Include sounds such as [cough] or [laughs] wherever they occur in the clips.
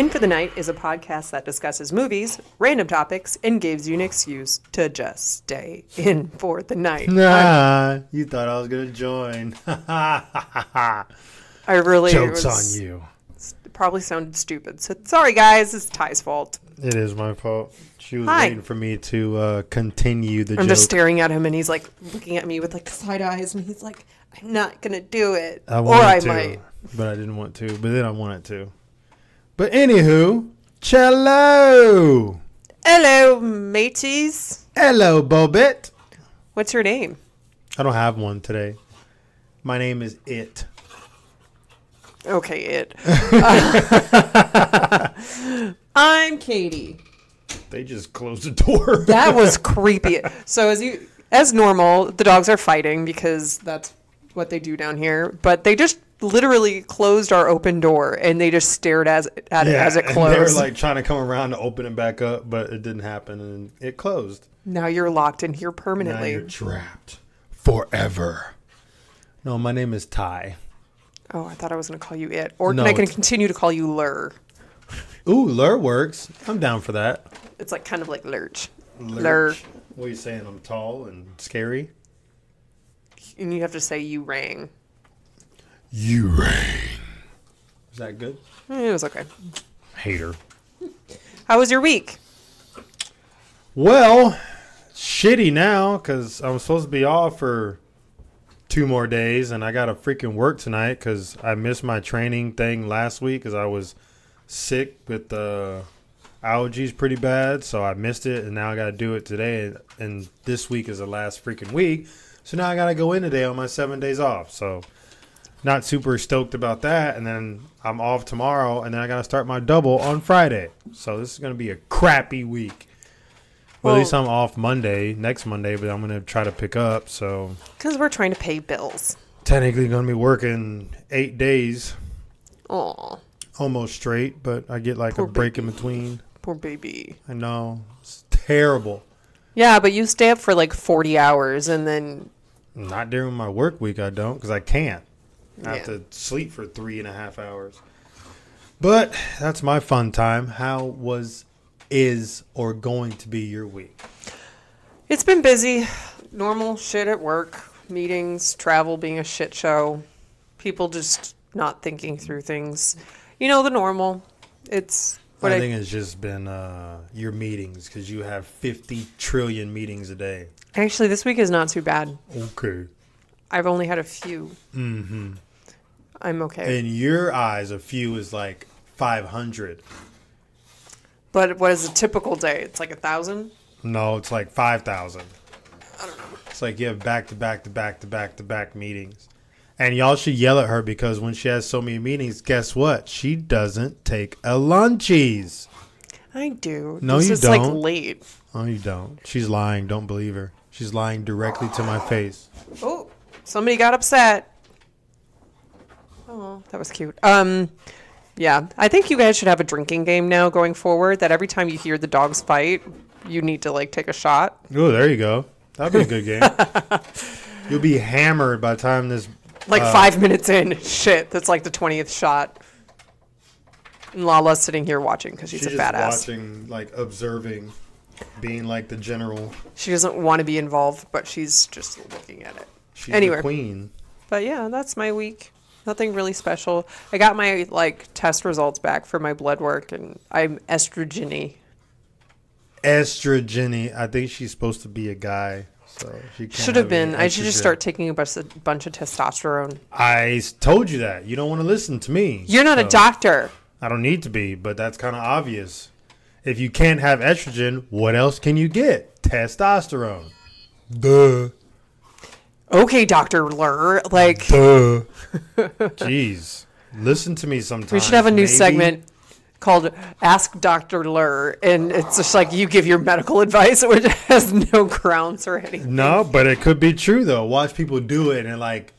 In for the Night is a podcast that discusses movies, random topics, and gives you an excuse to just stay in for the night. Nah, you thought I was gonna join. [laughs] I really Jokes was- on you. Probably sounded stupid. So sorry, guys. It's Ty's fault. It is my fault. She was Hi. waiting for me to uh, continue the I'm joke. just staring at him, and he's like looking at me with like side eyes, and he's like, "I'm not gonna do it," I or I to, might. but I didn't want to. But then I wanted to. But anywho, cello. Hello, mateys. Hello, Bobette. What's your name? I don't have one today. My name is It. Okay, it. [laughs] [laughs] I'm Katie. They just closed the door. That was [laughs] creepy. So as you as normal, the dogs are fighting because that's what they do down here. But they just literally closed our open door and they just stared as at it as it closed. [laughs] They were like trying to come around to open it back up, but it didn't happen, and it closed. now you're locked in here Now permanently. you're trapped forever. No, my name is Ty. Oh, I thought I was going to call you it. Or No, can I can continue to call you Ler? Ooh, Ler works. I'm down for that. It's like kind of like Lurch. Ler. Lurch. What are you saying? I'm tall and scary. And you have to say you rang. You rang. Is that good? Eh, It was okay. Hater. How was your week? Well, shitty now because I was supposed to be off for two more days, and I got to freaking work tonight because I missed my training thing last week because I was sick with the allergies pretty bad, so I missed it, and now I got to do it today. And this week is the last freaking week, so now I got to go in today on my seven days off. So. Not super stoked about that, and then I'm off tomorrow, and then I gotta start my double on Friday. So this is gonna be a crappy week. Well, at least I'm off Monday, next Monday, but I'm gonna try to pick up. So Because we're trying to pay bills. technically gonna be working eight days, Oh, almost straight, but I get like Poor a break in between. Poor baby. I know it's terrible. Yeah, but you stay up for like 40 hours and then Not during my work week, I don't, because I can't. I have to sleep for three and a half hours. But that's my fun time. How was, is, or going to be your week? it's been busy. Normal shit at work, meetings, travel being a shit show, people just not thinking through things. You know, the normal. It's what I, I, think it's just been uh, your meetings because you have 50 trillion meetings a day. actually this week is not too bad. Okay. I've only had a few. Mm-hmm. I'm okay. In your eyes, a few is like 500. but what is a typical day? It's like a thousand? No, it's like 5,000. I don't know. It's like you have back to back to back to back to back meetings. And y'all should yell at her because when she has so many meetings, guess what? She doesn't take a lunchies. I do. No, It's you like don't. late. Oh, you don't. She's lying. Don't believe her. She's lying directly to my face. Oh, somebody got upset. Oh, that was cute. Um, yeah, I think you guys should have a drinking game now going forward. That every time you hear the dogs fight, you need to like take a shot. Oh, there you go. That'd be a good game. [laughs] You'll be hammered by the time this. Like Uh, five minutes in, shit, that's like the twentieth shot. And Lala's sitting here watching because she's, She's a just badass. watching, like observing, being like the general. She doesn't want to be involved, but she's just looking at it. She's Anyway. the queen. But yeah, that's my week. Nothing really special. I got my like test results back for my blood work, and I'm estrogeny. Estrogeny. I think she's supposed to be a guy, so she Should have been. I should just start taking a bunch, a bunch of testosterone. I told you that. You don't want to listen to me. You're not a doctor. I don't need to be, but that's kind of obvious. If you can't have estrogen, what else can you get? Testosterone. Duh. Okay, Doctor Ler. Like Duh. [laughs] Jeez. Listen to me sometimes. we should have a new maybe. segment called "Ask Doctor Ler," and it's just like you give your medical [laughs] advice, which has no grounds or anything. No, but it could be true though. Watch people do it and like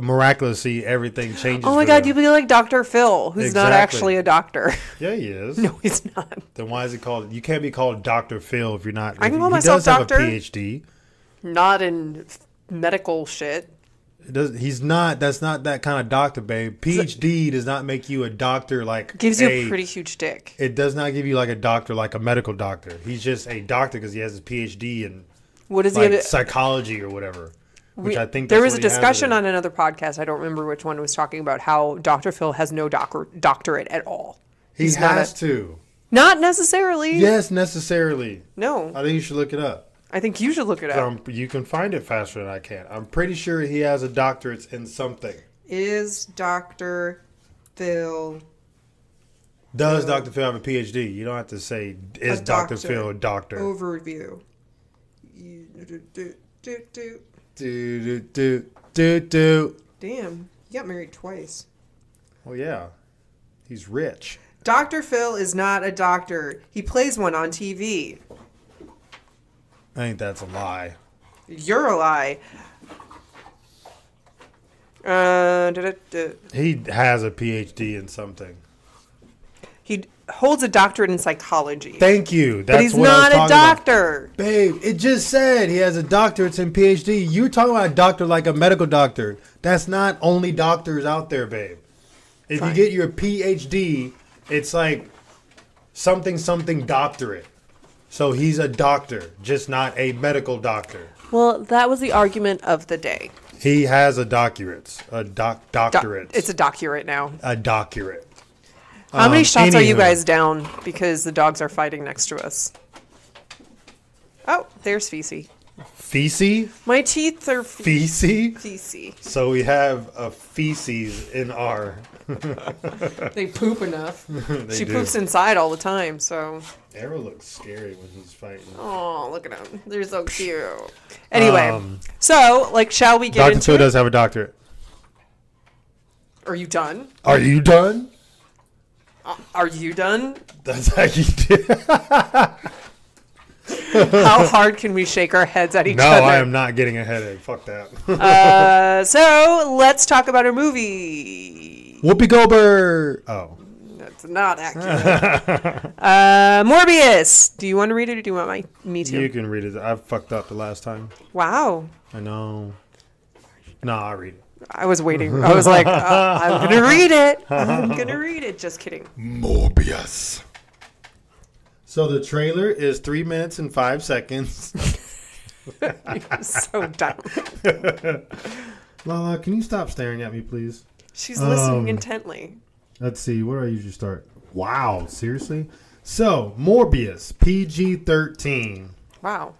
miraculously everything changes. Oh my God, them. you be like Doctor Phil, who's not actually a doctor. Yeah, he is. [laughs] no, he's not. Then why is it called? You can't be called Doctor Phil if you're not. I can call he myself doctor. a PhD. Not in medical shit. It does, he's not. That's not that kind of doctor, babe. PhD does not make you a doctor. Like Gives you a pretty huge dick. It does not give you like a doctor, like a medical doctor. He's just a doctor because he has his PhD in What is like he? psychology or whatever. Which we- I think there was a what he has it discussion on another podcast. I don't remember which one was talking about how Dr. Phil has no doctor doctorate at all. He He's not has a- to. Not necessarily. Yes, necessarily. No. I think you should look it up. I think you should look it up. Um, you can find it faster than I can. I'm pretty sure he has a doctorate in something. Is Dr. Phil Does Dr. Phil have a PhD? You don't have to say is Dr. doctor. Phil a doctor. overview? You- do- do- do- do. Do do do do do. Damn, you got married twice. Well, yeah, he's rich. Dr. Phil is not a doctor. He plays one on TV. I think that's a lie. You're a lie. Uh, da- da- da. He has a PhD in something. He holds a doctorate in psychology. Thank you. That's but he's what I was not a talking about. doctor. Babe, it just said he has a doctorate in PhD. You're talking about a doctor like a medical doctor. That's not only doctors out there, babe. If Fine. you get your PhD, it's like something something doctorate. So he's a doctor, just not a medical doctor. Well, that was the argument of the day. He has a doctorate, a doc Doc- doctorate, it's a doctorate now. a doctorate. How many Um, shots are you guys down because the dogs are fighting next to us? Oh, there's Fecy. Feces, My teeth are f- feces. Fecy. So we have a feces in our. [laughs] They poop enough. [laughs] They she do. poops inside all the time, so. Arrow looks scary when he's fighting. Oh, look at him. They're so cute. Anyway, Um, so, like, shall we get Dr. into Phil it? does have a doctorate. Are you done? Are you done? Are you done? That's how you do. [laughs] How hard can we shake our heads at each other? no, other? I am not getting a headache. Fuck that. Uh, so let's talk about a movie. Whoopi Goldberg. Oh, That's not accurate. [laughs] uh, Morbius. Do you want to read it or do you want my me to? you can read it. I fucked up the last time. Wow. I know. No, I'll read it. I was waiting. I was like, uh, I'm gonna [laughs] read it. I'm gonna read it. Just kidding. Morbius. So the trailer is three minutes and five seconds. [laughs] I'm so dumb. Lala, can you stop staring at me, please? She's listening Um, intently. Let's see. Where do I usually start? Wow, seriously? So, Morbius, PG 13. Wow.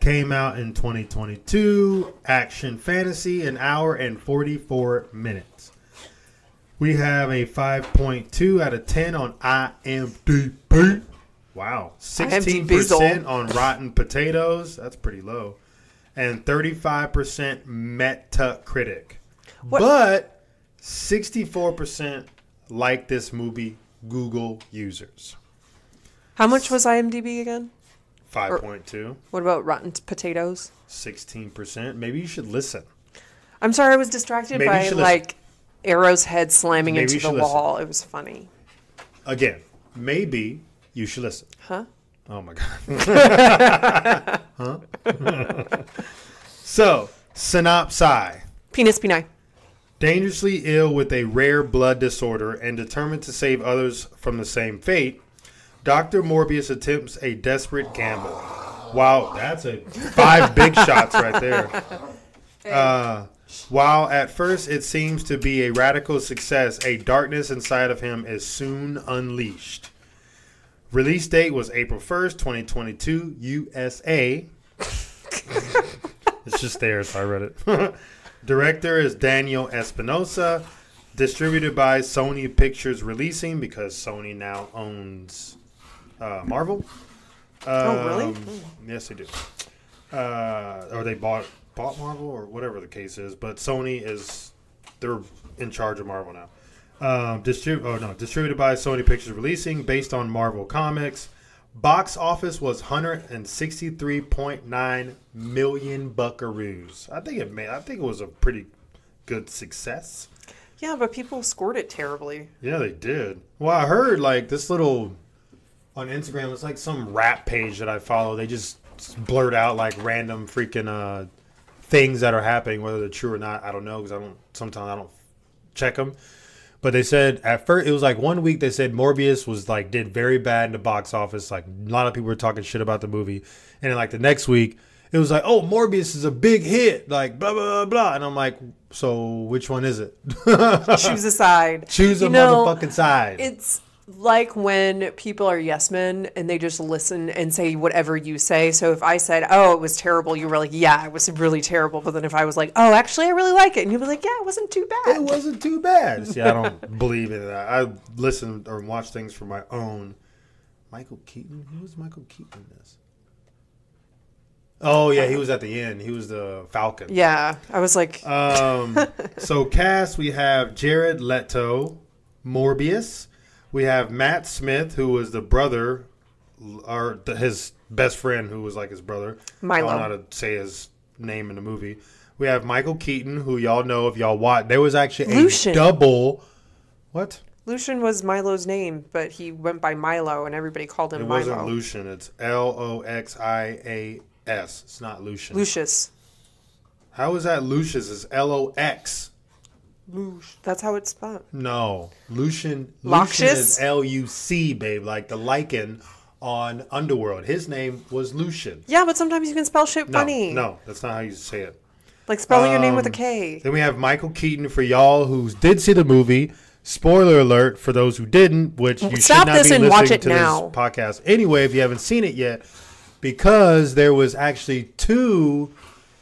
Came out in 2022. Action fantasy, an hour and 44 minutes. We have a 5.2 out of 10 on IMDb. Wow. 16% on Rotten Potatoes. That's pretty low. And 35% Metacritic. What- But 64% like this movie Google users. How much was IMDb again? 5.2. What about Rotten Potatoes? 16%. Maybe you should listen. I'm sorry, I was distracted Maybe by like Arrow's head slamming Maybe into the should listen. wall. It was funny. Again, maybe you should listen. Huh? Oh my god. [laughs] huh? [laughs] so, synopsis. Penis peni. Dangerously ill with a rare blood disorder and determined to save others from the same fate, Dr. Morbius attempts a desperate gamble. Wow, that's a five [laughs] big shots right there. Uh, while at first it seems to be a radical success, a darkness inside of him is soon unleashed. Release date was April 1st, 2022, USA. [laughs] it's just there, so I read it. [laughs] Director is Daniel Espinosa. Distributed by Sony Pictures Releasing because Sony now owns uh, Marvel. Oh, really? Um, Yes, they do. Uh, or they bought bought Marvel or whatever the case is, but Sony is they're in charge of Marvel now. Um, distrib- oh no, distributed by Sony Pictures Releasing, based on Marvel Comics. Box office was 163.9 million buckaroos. I think it made. I think it was a pretty good success. Yeah, but people scored it terribly. Yeah, they did. Well, I heard like this little on Instagram. It's like some rap page that I follow. They just blurt out like random freaking uh, things that are happening, whether they're true or not. I don't know because I don't. Sometimes I don't check them. But they said at first it was like one week they said Morbius was like did very bad in the box office. Like a lot of people were talking shit about the movie, and then like the next week it was like, oh, Morbius is a big hit. Like blah blah blah blah, and I'm like, so which one is it? Choose a side. [laughs] Choose a You know, motherfucking side. It's like when people are yes men and they just listen and say whatever you say. So if I said, "Oh, it was terrible," you were like, "Yeah, it was really terrible." But then if I was like, "Oh, actually, I really like it," and you'd be like, "Yeah, it wasn't too bad." it wasn't too bad. See, I don't [laughs] believe in that. I listen or watch things for my own. Michael Keaton? Who was Michael Keaton in this? Oh yeah, he was at the end. He was the Falcon. Yeah, I was like, Um, [laughs] so cast we have Jared Leto, Morbius. We have Matt Smith, who was the brother, or the, his best friend, who was like his brother. I don't know how to say his name in the movie. We have Michael Keaton, who y'all know if y'all watch. There was actually a Lucian. double. What? Lucian was Milo's name, but he went by Milo, and everybody called him It Milo. wasn't Lucian. It's L O X I A S. It's not Lucian. Lucius. How is that Lucius? It's L O X. That's how it's spelled. No, Lucian. Lucian is L U C, babe, like the lichen on Underworld. His name was Lucian. Yeah, but sometimes you can spell shit No, funny. no, that's not how you say it. Like spelling your name with a Um, Then we have Michael Keaton for y'all who did see the movie. Spoiler alert for those who didn't, which you Stop should not this be and watch it to now. this podcast anyway if you haven't seen it yet, because there was actually two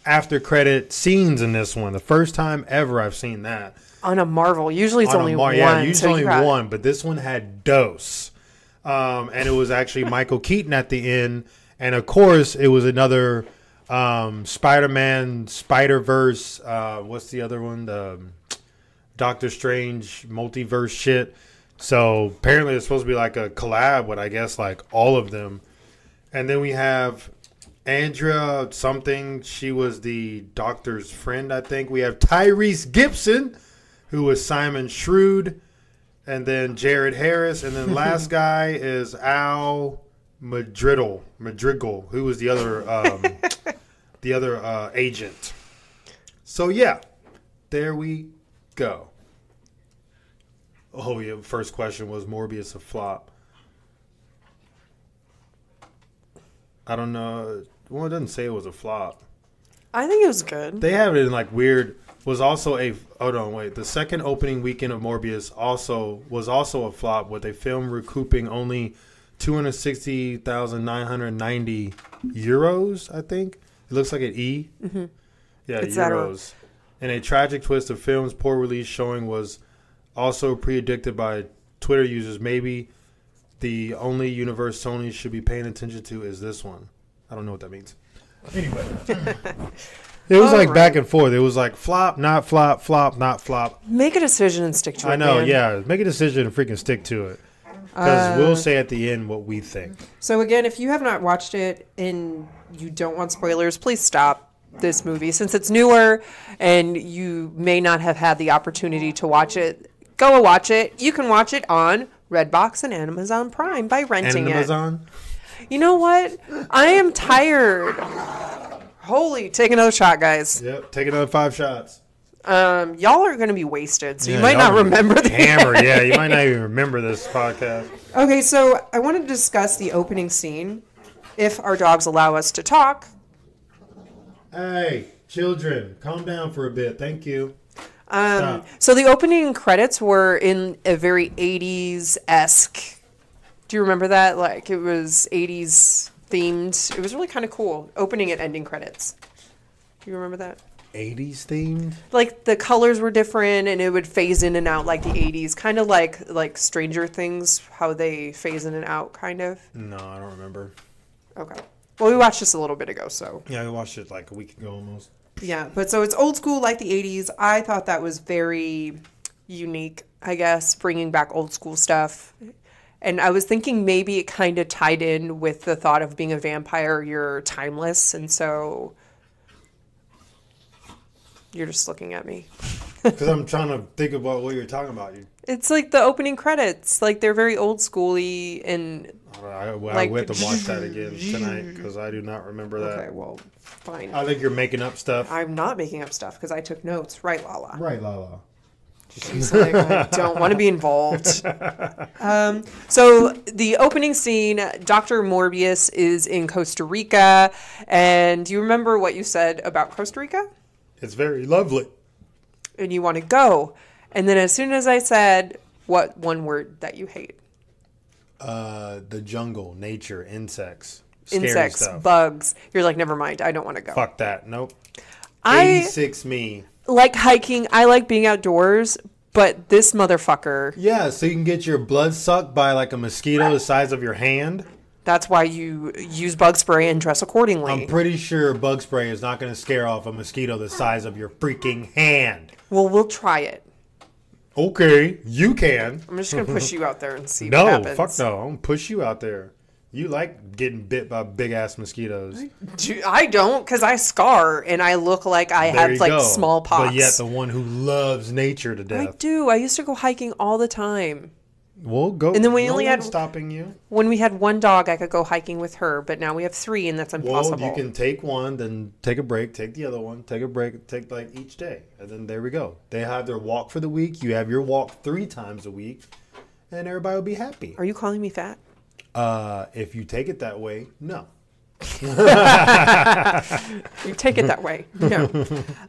after credit scenes in this one. The first time ever I've seen that. On a Marvel. Usually it's On only Mar- one. Yeah, usually so you only got- one, but this one had dose. Um, and it was actually [laughs] Michael Keaton at the end. And of course, it was another um, Spider Man, Spider Verse. Uh, what's the other one? The um, Doctor Strange multiverse shit. So apparently, it's supposed to be like a collab with, I guess, like all of them. And then we have Andrea something. She was the doctor's friend, I think. We have Tyrese Gibson, who was Simon Stroud, and then Jared Harris, and then last [laughs] guy is Al Madrigal, Madrigal, who was the other um, [laughs] the other uh, agent. So yeah, there we go. Oh yeah, first question was Morbius a flop? I don't know. Well, it doesn't say it was a flop. I think it was good. They have it in like weird. Was also a hold on wait. The second opening weekend of Morbius also was also a flop with a film recouping only two hundred sixty thousand nine hundred ninety euros. I think it looks like an E. Mm-hmm. Yeah, It's euros. And a tragic twist of film's poor release showing was also predicted by Twitter users. Maybe the only universe Sony should be paying attention to is this one. I don't know what that means. Anyway. [laughs] It was All like right. back and forth. It was like flop, not flop, flop, not flop. Make a decision and stick to it. I know, man. yeah. Make a decision and freaking stick to it. Because Uh, we'll say at the end what we think. So again, if you have not watched it and you don't want spoilers, please stop this movie since it's newer and you may not have had the opportunity to watch it. Go watch it. You can watch it on Redbox and Amazon Prime by renting And it. Amazon. You know what? I am tired. Holy, take another shot, guys. Yep. Take another five shots. Um, y'all are going to be wasted, so you might not remember the Hammer, [laughs] yeah. You might not even remember this podcast. Okay, so I want to discuss the opening scene, if our dogs allow us to talk. Hey, children, calm down for a bit. Thank you. Um, so the opening credits were in a very 80s esque. Do you remember that? Like it was 80s themed. It was really kind of cool. Opening and ending credits. Do you remember that? 80s themed? Like the colors were different and it would phase in and out like the 80s, kind of like like Stranger Things, how they phase in and out, kind of. No, I don't remember. Okay. Well, we watched this a little bit ago, so Yeah, I watched it like a week ago almost. Yeah, but so it's old school like the 80s. I thought that was very unique, I guess, bringing back old school stuff. And I was thinking maybe it kind of tied in with the thought of being a vampire, you're timeless. And so you're just looking at me. [laughs] Because I'm trying to think about what you're talking about. You, It's like the opening credits. Like they're very old schooly and I, I, I Like- will have to watch that again [laughs] tonight because I do not remember that. okay, well, fine. I think you're making up stuff. I'm not making up stuff because I took notes. Right, Lala? right, Lala. She's like, I don't want to be involved. Um, so the opening scene, Dr. Morbius is in Costa Rica, and do you remember what you said about Costa Rica? It's very lovely. And you want to go, and then as soon as I said what one word that you hate, Uh, the jungle, nature, insects, scary insects, stuff. bugs, you're like, never mind, I don't want to go. Fuck that. Nope. I 86 me. Like hiking. I like being outdoors, but this motherfucker. Yeah, so you can get your blood sucked by like a mosquito the size of your hand. That's why you use bug spray and dress accordingly. I'm pretty sure bug spray is not going to scare off a mosquito the size of your freaking hand. well, we'll try it. Okay, you can. I'm just gonna push you out there and see [laughs] what No, fuck no. I'm gonna push you out there. You like getting bit by big ass mosquitoes. I don't, because I scar and I look like I There have you like go. smallpox. But yet the one who loves nature to death. I do. I used to go hiking all the time. We'll go. And then we no only had- stopping you. When we had one dog, I could go hiking with her, but now we have three, and that's impossible. Well, impossible. you can take one, then take a break, take the other one, take a break, take like each day, and then there we go. They have their walk for the week. You have your walk three times a week, and everybody will be happy. Are you calling me fat? Uh, if you take it that way, no. You take it that way. No.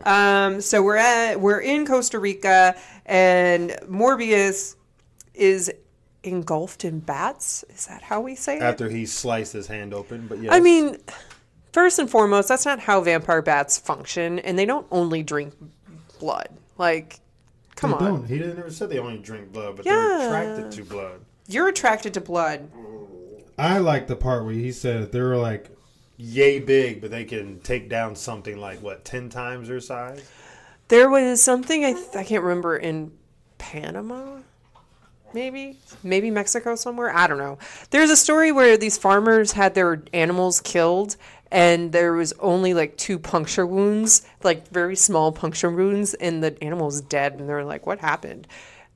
um, so we're at we're in Costa Rica, and Morbius is engulfed in bats. Is that how we say it? After he sliced his hand open, but yeah. I mean, first and foremost, that's not how vampire bats function, and they don't only drink blood. Like, come They on, don't. He didn't ever said they only drink blood, but Yeah. they're attracted to blood. you're attracted to blood. I like the part where he said they were like yay big, but they can take down something like what ten times their size. There was something I th- I can't remember in Panama, maybe maybe Mexico somewhere. I don't know. There's a story where these farmers had their animals killed. And there was only like two puncture wounds, like very small puncture wounds, and the animal was dead. And they're like, "What happened?"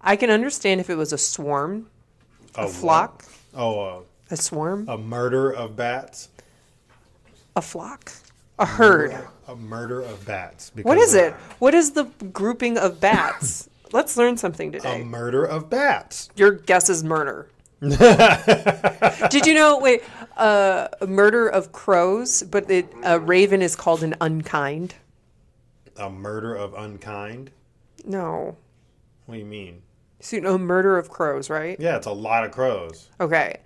I can understand if it was a swarm, A, a flock, Oh, uh, a swarm, a, murder of bats. a flock, a herd. A murder of bats. What is it? What is the grouping of bats? [laughs] Let's learn something today. A murder of bats. Your guess is murder. [laughs] Did you know? Wait, uh, a murder of crows, but it, a raven is called an unkind. A murder of unkind. No, What do you mean? so you know murder of crows, right? Yeah, it's a lot of crows. Okay,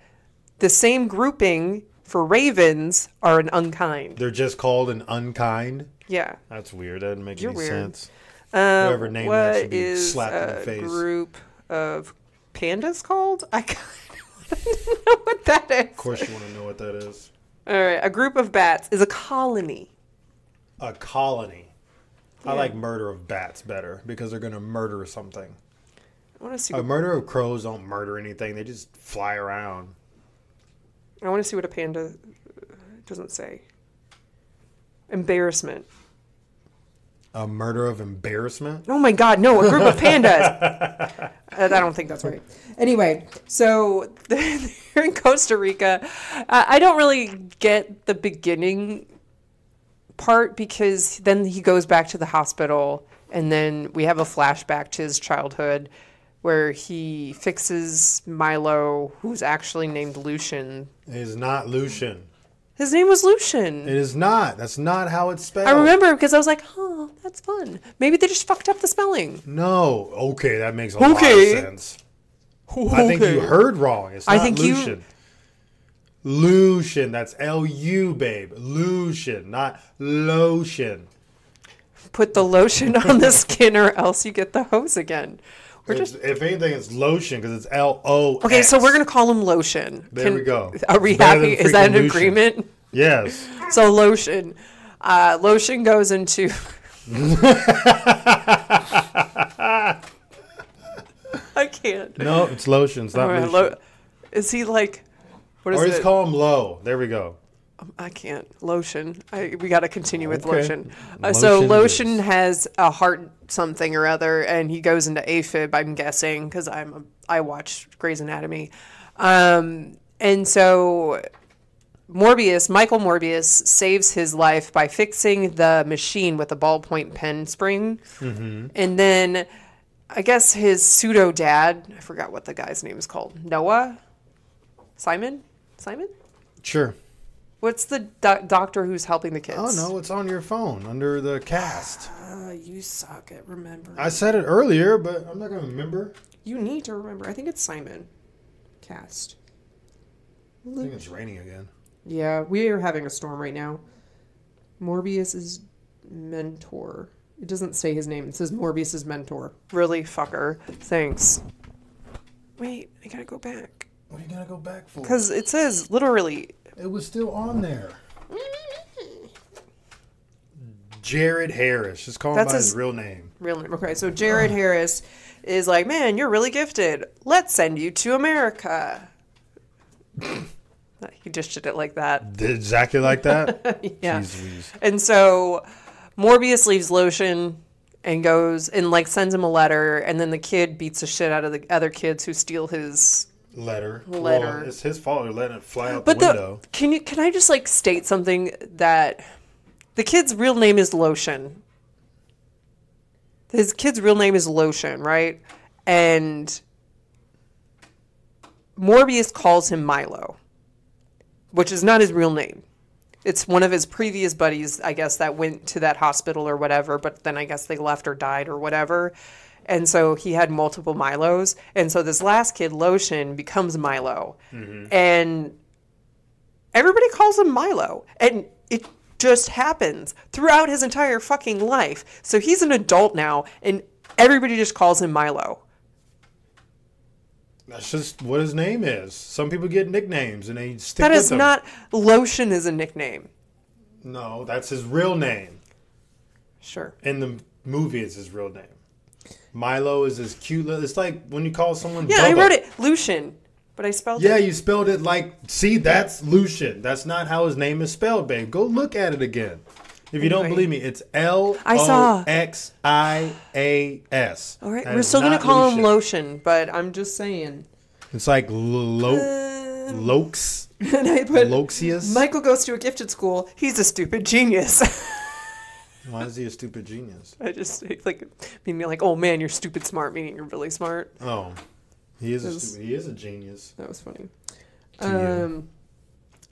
the same grouping for ravens are an unkind. They're just called an unkind. Yeah. That's weird. That doesn't make You're any weird. sense. Um, Whoever named that should be is slapped in the a face. group of pandas called? I [laughs] kind of know what that is. Of course, you want to know what that is. All right, a group of bats is a colony. A colony. I like murder of bats better because they're going to murder something. I want to see. A murder of crows don't murder anything. They just fly around. I want to see what a panda uh, doesn't say. Embarrassment. A murder of embarrassment. Oh my God, no! A group of pandas. [laughs] Uh, I don't think that's right. Anyway, so [laughs] they're in Costa Rica. Uh, I don't really get the beginning part because then he goes back to the hospital, and then we have a flashback to his childhood where he fixes Milo, who's actually named Lucian. It is not Lucian. His name was Lucian. It is not. That's not how it's spelled. I remember because I was like, oh, that's fun. Maybe they just fucked up the spelling. No. Okay, that makes a Okay. lot of sense. Okay. I think you heard wrong. It's I not think you- Lucian. Lucian. That's L U, babe. Lucian, not lotion. Put the lotion on the [laughs] skin, or else you get the hose again. We're It's- just if anything, it's lotion because it's L O. okay. So we're gonna call him lotion. There we go. [laughs] Are we happy? Is that an Lucian. agreement? Yes. [laughs] So lotion, uh, lotion goes into. [laughs] I can't. No, it's lotion. It's not right, Lucian. lo- is he like? What is or it? just call him low. There we go. I can't. Lotion. I, we got to continue with Okay. lotion. Uh, so Lotion lotion is. has a heart something or other, and he goes into AFib. I'm guessing because I'm a, I watch Grey's Anatomy, um, and so Morbius, Michael Morbius, saves his life by fixing the machine with a ballpoint pen spring, and then I guess his pseudo dad. I forgot what the guy's name is called. Noah. Simon. Simon. Sure. What's the do- doctor who's helping the kids? Oh no, it's on your phone under the cast. Uh, you suck at remembering. I said it earlier, but I'm not gonna remember. you need to remember. I think it's Simon. Cast. I think it's raining again. Yeah, we are having a storm right now. Morbius's mentor. It doesn't say his name. It says Morbius's mentor. Really, fucker. Thanks. Wait, I gotta go back. What are you gonna go back for? Because it says literally. It was still on there. Jared Harris. Just call him That's by his his- real name. Real name. Okay, so Jared Harris is like, man, you're really gifted. Let's send you to America. [laughs] he just did it like that. Exactly like that. [laughs] Yeah. Jeez And so Morbius leaves Lotion and goes and like sends him a letter, and then the kid beats the shit out of the other kids who steal his. Letter. Letter. Well, it's his fault. They're letting it fly out But the the window. can you can I just like state something that the kid's real name is Lotion. His kid's real name is Lotion, right? And Morbius calls him Milo, which is not his real name. It's one of his previous buddies, I guess, that went to that hospital or whatever, but then I guess they left or died or whatever. And so he had multiple Milos. And so this last kid, Lotion, becomes Milo. Mm-hmm. And everybody calls him Milo. And it just happens throughout his entire fucking life. So he's an adult now, and everybody just calls him Milo. That's just what his name is. Some people get nicknames and they stick That with is them. not Lotion is a nickname. No, that's his real name. Sure. In the movie, it's his real name. Milo is his cute. Little, it's like when you call someone. Yeah, I wrote it Lucian, but I spelled Yeah, it. you spelled it like. See, that's Lucian. That's not how his name is spelled, babe. Go look at it again. If you don't believe me, it's L I O saw. X I A S. All right, That we're still gonna call him Lotion, but I'm just saying. It's like lo- Uh, Lokes, [laughs] and I put Loxius. Michael goes to a gifted school. He's a stupid genius. [laughs] Why is he a stupid genius? I just like meaning like, oh man, you're stupid smart, meaning you're really smart. Oh, he is a stupid. He is a genius. That was funny. Um,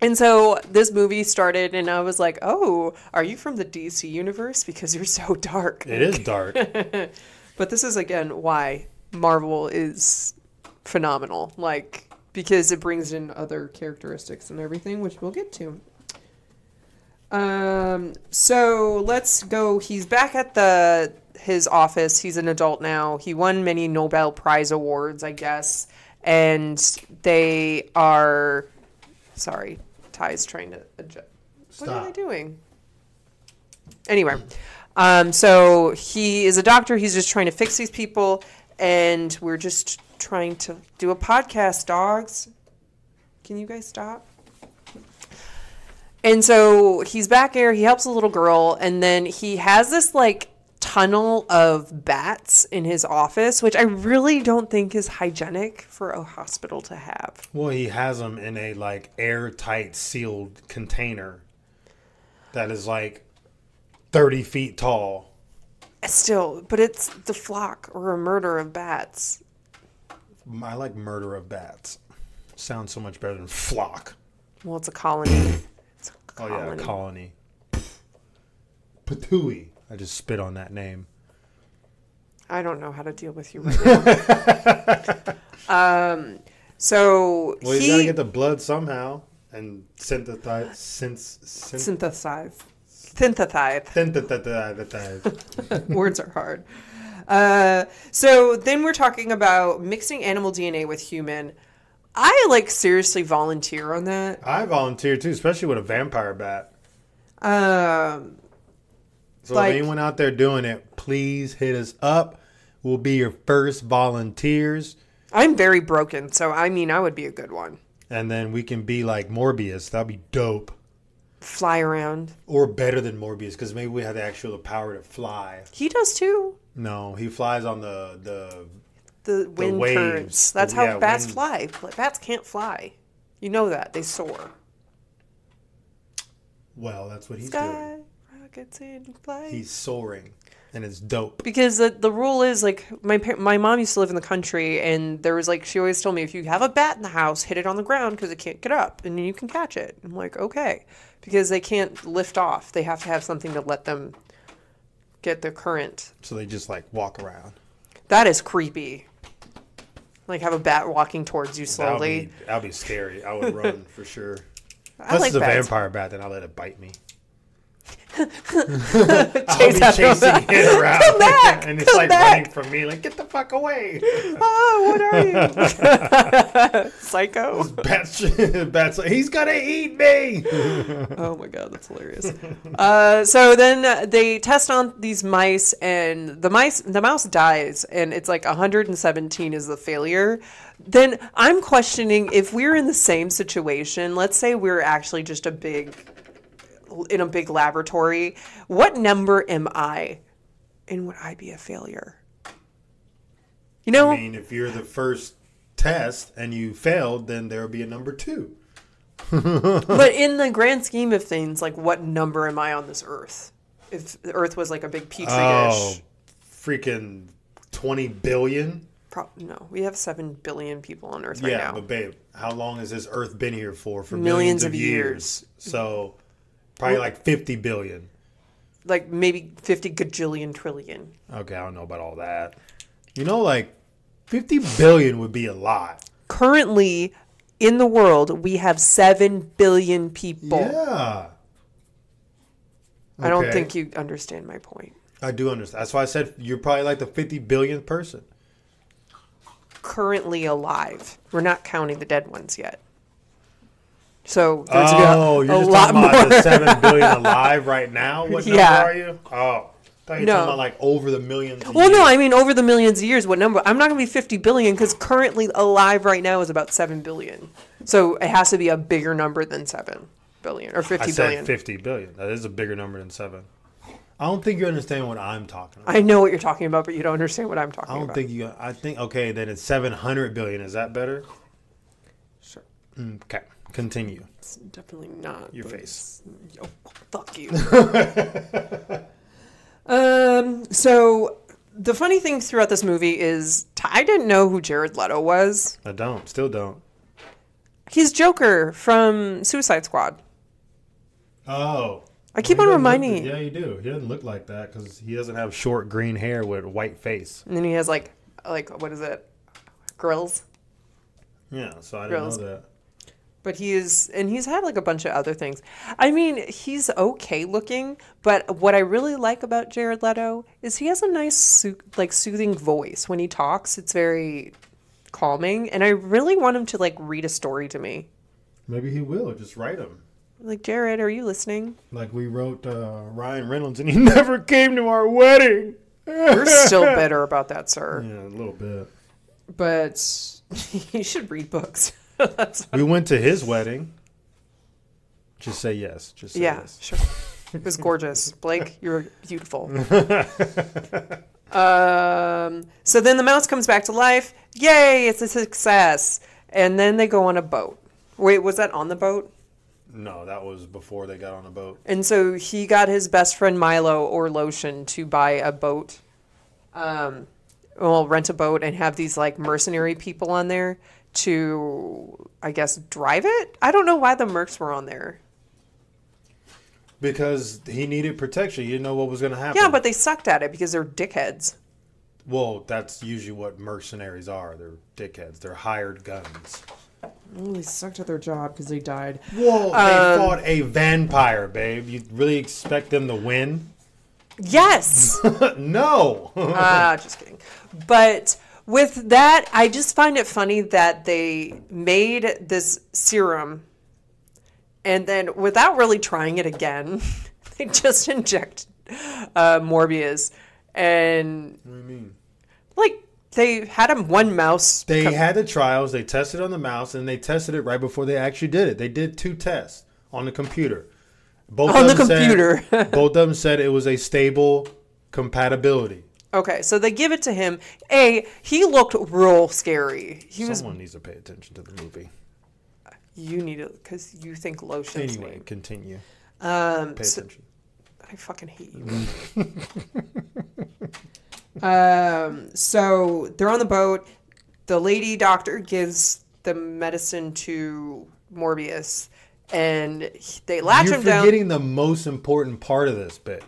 and so this movie started, and I was like, "Oh, are you from the DC universe? Because you're so dark." It is dark. [laughs] But this is again why Marvel is phenomenal. Like because it brings in other characteristics and everything, which we'll get to. Um, so let's go. He's back at the his office. He's an adult now. He won many Nobel Prize awards, I guess, and they are. Sorry, Ty's trying to adjust. What are they doing? Anyway, um, so he is a doctor. He's just trying to fix these people, and we're just trying to do a podcast, dogs. Can you guys stop? And so he's back there. He helps a little girl, and then he has this like tunnel of bats in his office, which I really don't think is hygienic for a hospital to have. Well, he has them in a like airtight sealed container that is like thirty feet tall. Uh, still, but it's the flock or a murder of bats. I like murder of bats. Sounds so much better than flock. Well, it's a colony. It's Oh yeah, colony. Patooey. I just spit on that name. I don't know how to deal with you right now. [laughs] um, so Well, you he gotta get the blood somehow and synthesize. Since synth- synthesize, synthesize. synthesize. [laughs] Words are hard. Uh, so then we're talking about mixing animal DNA with human. I like seriously volunteer on that. I volunteer too, especially with a vampire bat. Um, So Like- if anyone out there doing it, please hit us up. We'll be your first volunteers, I'm very broken, so I mean, I would be a good one. and then we can be like Morbius. That'd be dope. fly around. Or better than Morbius, because maybe we have the actual power to fly. He does too. No, he flies on the the. The wind waves. currents. That's The- how yeah, bats wind- fly. Bats can't fly. You know that. They soar. Well, that's what he's doing. Sky rockets in flight. He's soaring, and it's dope. because the, the rule is like my my mom used to live in the country and there was like she always told me if you have a bat in the house hit it on the ground because it can't get up and then you can catch it i'm like okay because they can't lift off they have to have something to let them get the current So they just like walk around. that is creepy like have a bat walking towards you That would slowly be, that'd be scary. I would run for sure. [laughs] i Unless like it's a bats vampire bat, then I'll let it bite me. I'll be chasing him. around, Come back, and it's like back. running from me. Like, get the fuck away! oh what are you [laughs] psycho Bats, bats. Like, He's gonna eat me. Oh my god, that's hilarious. uh, so then they test on these mice, and the mice, the mouse dies, and it's like 117 is the failure. Then I'm questioning if we're in the same situation. Let's say we're actually just a big, in a big laboratory. What number am I, and would I be a failure? You know, I mean, if you're the first test and you failed, then there'll be a number two. [laughs] [laughs] but in the grand scheme of things, like what number am I on this Earth? If the Earth was like a big petri Oh, dish. freaking twenty billion. Pro- no, we have seven billion people on Earth right now. yeah, but babe, how long has this Earth been here for? For Millions millions, of of years. So probably like fifty billion. Like maybe fifty gajillion trillion. Okay, I don't know about all that. You know, like fifty billion would be a lot. Currently, in the world, we have seven billion people. Yeah. I don't think you understand my point. I do understand. That's why I said you're probably like the fifty billionth person. Currently alive. We're not counting the dead ones yet. So there's Oh, a, you're a just lot talking about the seven [laughs] billion alive right now. What [laughs] number Yeah. are you? Oh, I thought you were No. talking about like over the millions. Well, no. I mean over the millions of years. What number? I'm not going to be 50 billion because currently alive right now is about 7 billion. So it has to be a bigger number than 7 billion or 50 I said billion. fifty billion. That is a bigger number than seven. I don't think you understand what I'm talking about. I know what you're talking about, but you don't understand what I'm talking about. I don't about. think you. I think okay. Then it's seven hundred billion. Is that better? Sure. Mm, okay. Continue. It's definitely not. Your face. Oh, fuck you. [laughs] um. So the funny thing throughout this movie is t- I didn't know who Jared Leto was. I don't. Still don't. He's Joker from Suicide Squad. Oh. I keep Well, on reminding look- you. Yeah, you do. He doesn't look like that because he doesn't have short green hair with a white face. And then he has like like what is it? Grills. Yeah, so I didn't know that. But he is and he's had like a bunch of other things. I mean, he's okay looking, but what I really like about Jared Leto is he has a nice like soothing voice when he talks. It's very calming and I really want him to like read a story to me. Maybe he will. Just write him. Like, Jared, are you listening? Like we wrote uh, Ryan Reynolds, and he [laughs] never came to our wedding. We're still bitter about that, sir. [laughs] Yeah, a little bit. But [laughs] you should read books. We went to his wedding. Just say yes. Just say Yeah, yes. sure. It was gorgeous. Blake, you're beautiful. [laughs] um, so then the mouse comes back to life. Yay, it's a success. And then they go on a boat. Wait, was that on the boat? No, that was before they got on a boat. And so he got his best friend Milo or Lotion to buy a boat. Um, well, rent a boat and have these like mercenary people on there to, I guess, drive it. I don't know why the mercs were on there. Because he needed protection. He didn't know what was going to happen. Yeah, but they sucked at it because they're dickheads. Well, that's usually what mercenaries are. They're dickheads. They're hired guns. Well, they sucked at their job because they died. Whoa, they Um, fought a vampire, babe. You really expect them to win? Yes. [laughs] no. Ah, just kidding. But with that, I just find it funny that they made this serum and then without really trying it again, [laughs] they just inject uh, Morbius and what do you mean? like they had him one mouse. They come- had the trials. They tested on the mouse, and they tested it right before they actually did it. They did two tests on the computer, Both On of the them computer. [laughs] both of them said it was a stable compatibility. both of them said it was a stable compatibility. Okay, so they give it to him. A, he looked real scary. He was. Someone needs to pay attention to the movie. You need it because you think lotion. Anyway, name. continue. Um, Pay so- attention. I fucking hate you. [laughs] um, so they're on the boat. The lady doctor gives the medicine to Morbius, and they latch You're him down. forgetting the most important part of this bit.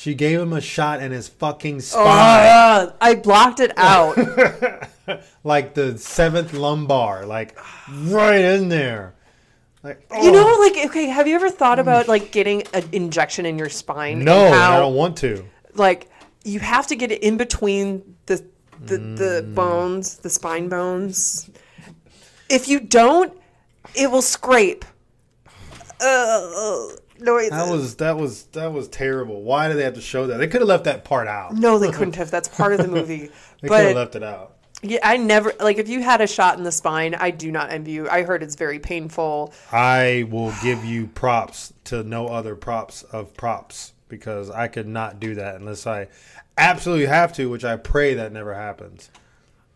She gave him a shot in his fucking spine, Ugh, I blocked it out. [laughs] like the seventh lumbar, like right in there. Like You know, oh. like, okay, have you ever thought about like getting an injection in your spine? no, how, I don't want to. like you have to get it in between the the, the Mm. bones, the spine bones. If you don't, it will scrape. Uh, noises. That was that was that was terrible. Why did they have to show that? They could have left that part out. no, they couldn't have. That's part of the movie. [laughs] They could have left it out. yeah, I never like if you had a shot in the spine. I do not envy you. I heard it's very painful. I will give you props to no other props of props because I could not do that unless I absolutely have to, which I pray that never happens.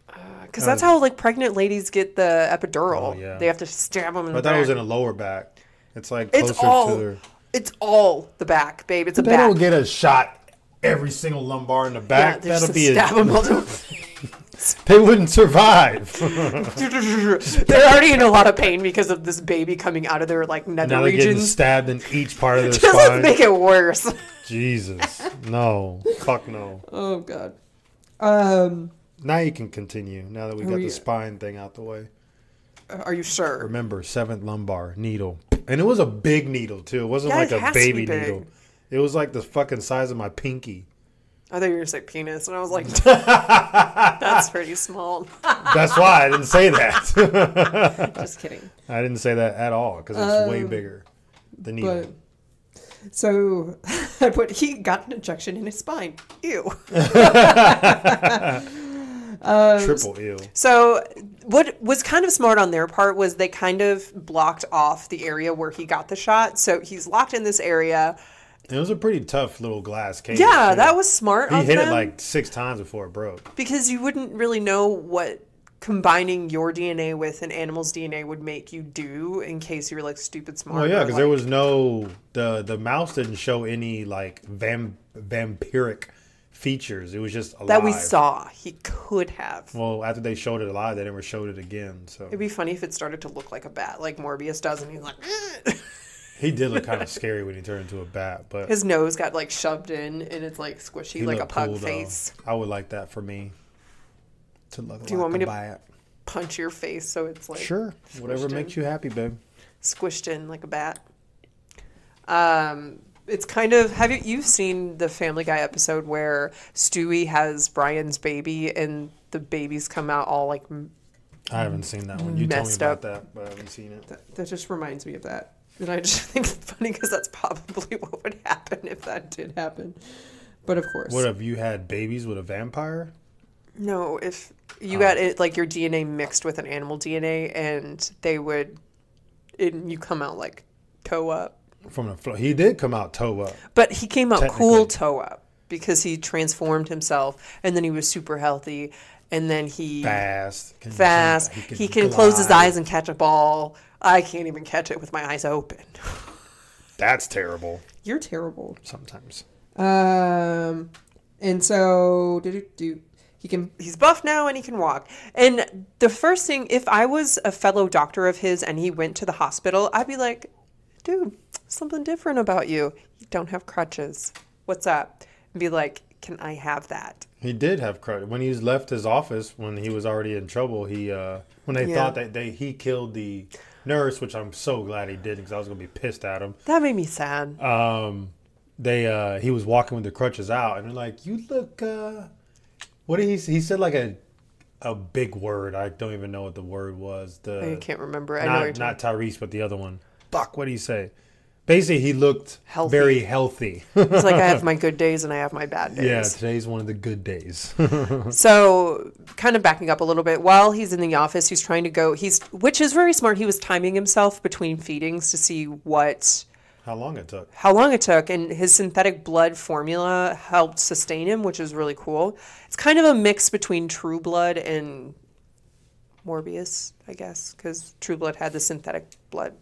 Uh, because that's how like pregnant ladies get the epidural. Oh, yeah. They have to stab them in But that back. was in a lower back. It's like closer it's all. to their. It's all the back, babe. It's a They back. don't get a shot every single lumbar in the back. there's That'll be stab a, them. [laughs] they wouldn't survive. [laughs] they're already in a lot of pain because of this baby coming out of their like nether now they're getting stabbed in each part of [laughs] their Just spine. make it worse. Jesus, no, fuck no. Oh god. Um, Now you can continue. Now that we got yeah. the spine thing out the way. are you sure? Remember, seventh lumbar needle, and it was a big needle too. It wasn't Yeah, like it a has to be baby needle. It was like the fucking size of my pinky. I thought you were gonna say penis, and I was like, [laughs] that's pretty small. [laughs] That's why I didn't say that. [laughs] Just kidding. I didn't say that at all because it's way Um, bigger. The needle. But so, but he got an injection in his spine. Ew. Triple ew. So, what was kind of smart on their part was they kind of blocked off the area where he got the shot. So he's locked in this area. It was a pretty tough little glass case. Yeah, too. that was smart. He hit them it like six times before it broke. because you wouldn't really know what combining your DNA with an animal's DNA would make you do in case you were like stupid smart. Well, yeah, because there was no the the mouse didn't show any like vam, vampiric features. It was just alive. that we saw. He could have. Well, after they showed it alive, they never showed it again. So It'd be funny if it started to look like a bat, like Morbius does, and he's like, [laughs] he did look kind of scary when he turned into a bat, but his nose got like shoved in, and it's like squishy, like a pug cool, though. face. I would like that for me. To look Do you like want me to- bat. Punch your face so it's like Sure, whatever squished makes you happy, babe. squished in like a bat. Um, it's kind of have you you've seen the Family Guy episode where Stewie has Brian's baby and the babies come out all like I haven't seen that one. You told me about up. that, but I haven't seen it. that, that just reminds me of that. And I just [laughs] think it's funny because that's probably [laughs] what would happen if that did happen. But of course, What have you had babies with a vampire? no. If you Oh. got it like your DNA mixed with an animal DNA, and they would, and you come out like toe up. From the floor. He did come out toe up. But he came out cool toe up because he transformed himself and then he was super healthy and then he Fast. Can fast. jump, He can, close his eyes and catch a ball. I can't even catch it with my eyes open. [laughs] That's terrible You're terrible. sometimes. Um and so do do he can he's buff now and he can walk. And the first thing if I was a fellow doctor of his and he went to the hospital, I'd be like, "Dude, something different about you. You don't have crutches. What's up?" And be like, "Can I have that?" He did have crutches. when he left his office when he was already in trouble. He uh when they Yeah. thought that they he killed the nurse, which I'm so glad he did because I was gonna be pissed at him. That made me sad. Um, they uh he was walking with the crutches out, and they're like, "You look uh, what did he he said like a a big word. I don't even know what the word was. The I can't remember. I know not Tyrese, but the other one. Fuck, what do you say? Basically, he looked Healthy. very healthy. It's like I have [laughs] my good days and I have my bad days. yeah, today's one of the good days. [laughs] So, kind of backing up a little bit, while he's in the office, he's trying to go. He's which is very smart. He was timing himself between feedings to see what How long it took? how long it took, and his synthetic blood formula helped sustain him, which is really cool. It's kind of a mix between True Blood and Morbius, I guess, because True Blood had the synthetic blood.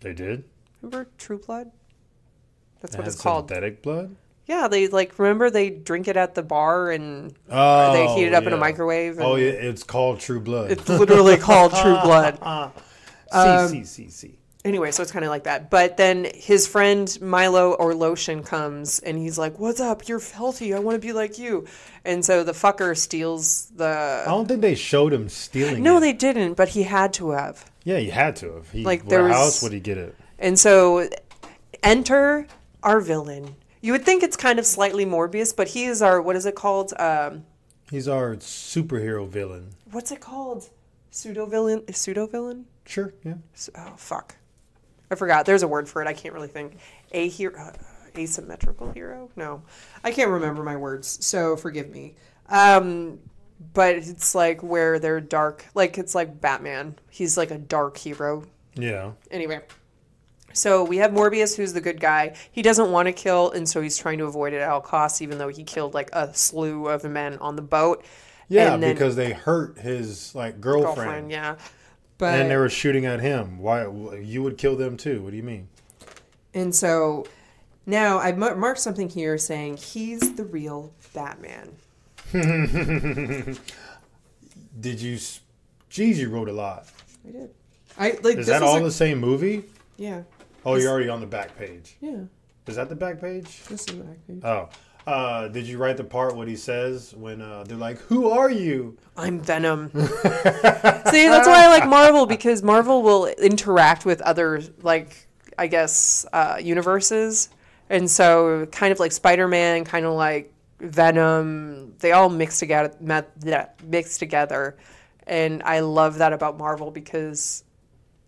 They did. Remember True Blood? That's It what it's called. Synthetic blood. Yeah, they like remember they drink it at the bar and Oh, they heat it up in a microwave. And Oh, yeah, it's called True Blood. It's literally [laughs] called True Blood. [laughs] Um, see, see, see, see. Anyway, so it's kind of like that. But then his friend Milo or Lotion comes and he's like, "What's up? You're healthy. I want to be like you." And so the fucker steals the. I don't think they showed him stealing. No, it. they didn't, but he had to have. Yeah, he had to have. He, Like, where there was- else would he get it? And so enter our villain. You would think it's kind of slightly Morbius, but he is our what is it called? Um, He's our superhero villain. what's it called? Pseudo villain? Pseudo villain? Sure, yeah. Oh fuck, I forgot. There's a word for it. I can't really think. A hero, asymmetrical hero? No, I can't remember my words. So forgive me. Um, but it's like where they're dark. Like it's like Batman. He's like a dark hero. Yeah. Anyway. So we have Morbius, who's the good guy. He doesn't want to kill, and so he's trying to avoid it at all costs, even though he killed like a slew of men on the boat. Yeah, then- because they hurt his like girlfriend, Girlfriend, yeah. But and they were shooting at him. Why you would kill them too? What do you mean? And so now I mar- marked something here saying he's the real Batman. [laughs] Did you? s- Geez, you wrote a lot. I did. I like Is this that is all a- the same movie? yeah Oh, you're already on the back page. yeah Is that the back page? this is actually. Oh. Uh, did you write the part what he says when uh, they're like, "Who are you?" I'm Venom. [laughs] See, that's why I like Marvel because Marvel will interact with other like I guess uh, universes, and so kind of like Spider-Man, kind of like Venom. They all mix together, met, yeah, mix together, and I love that about Marvel because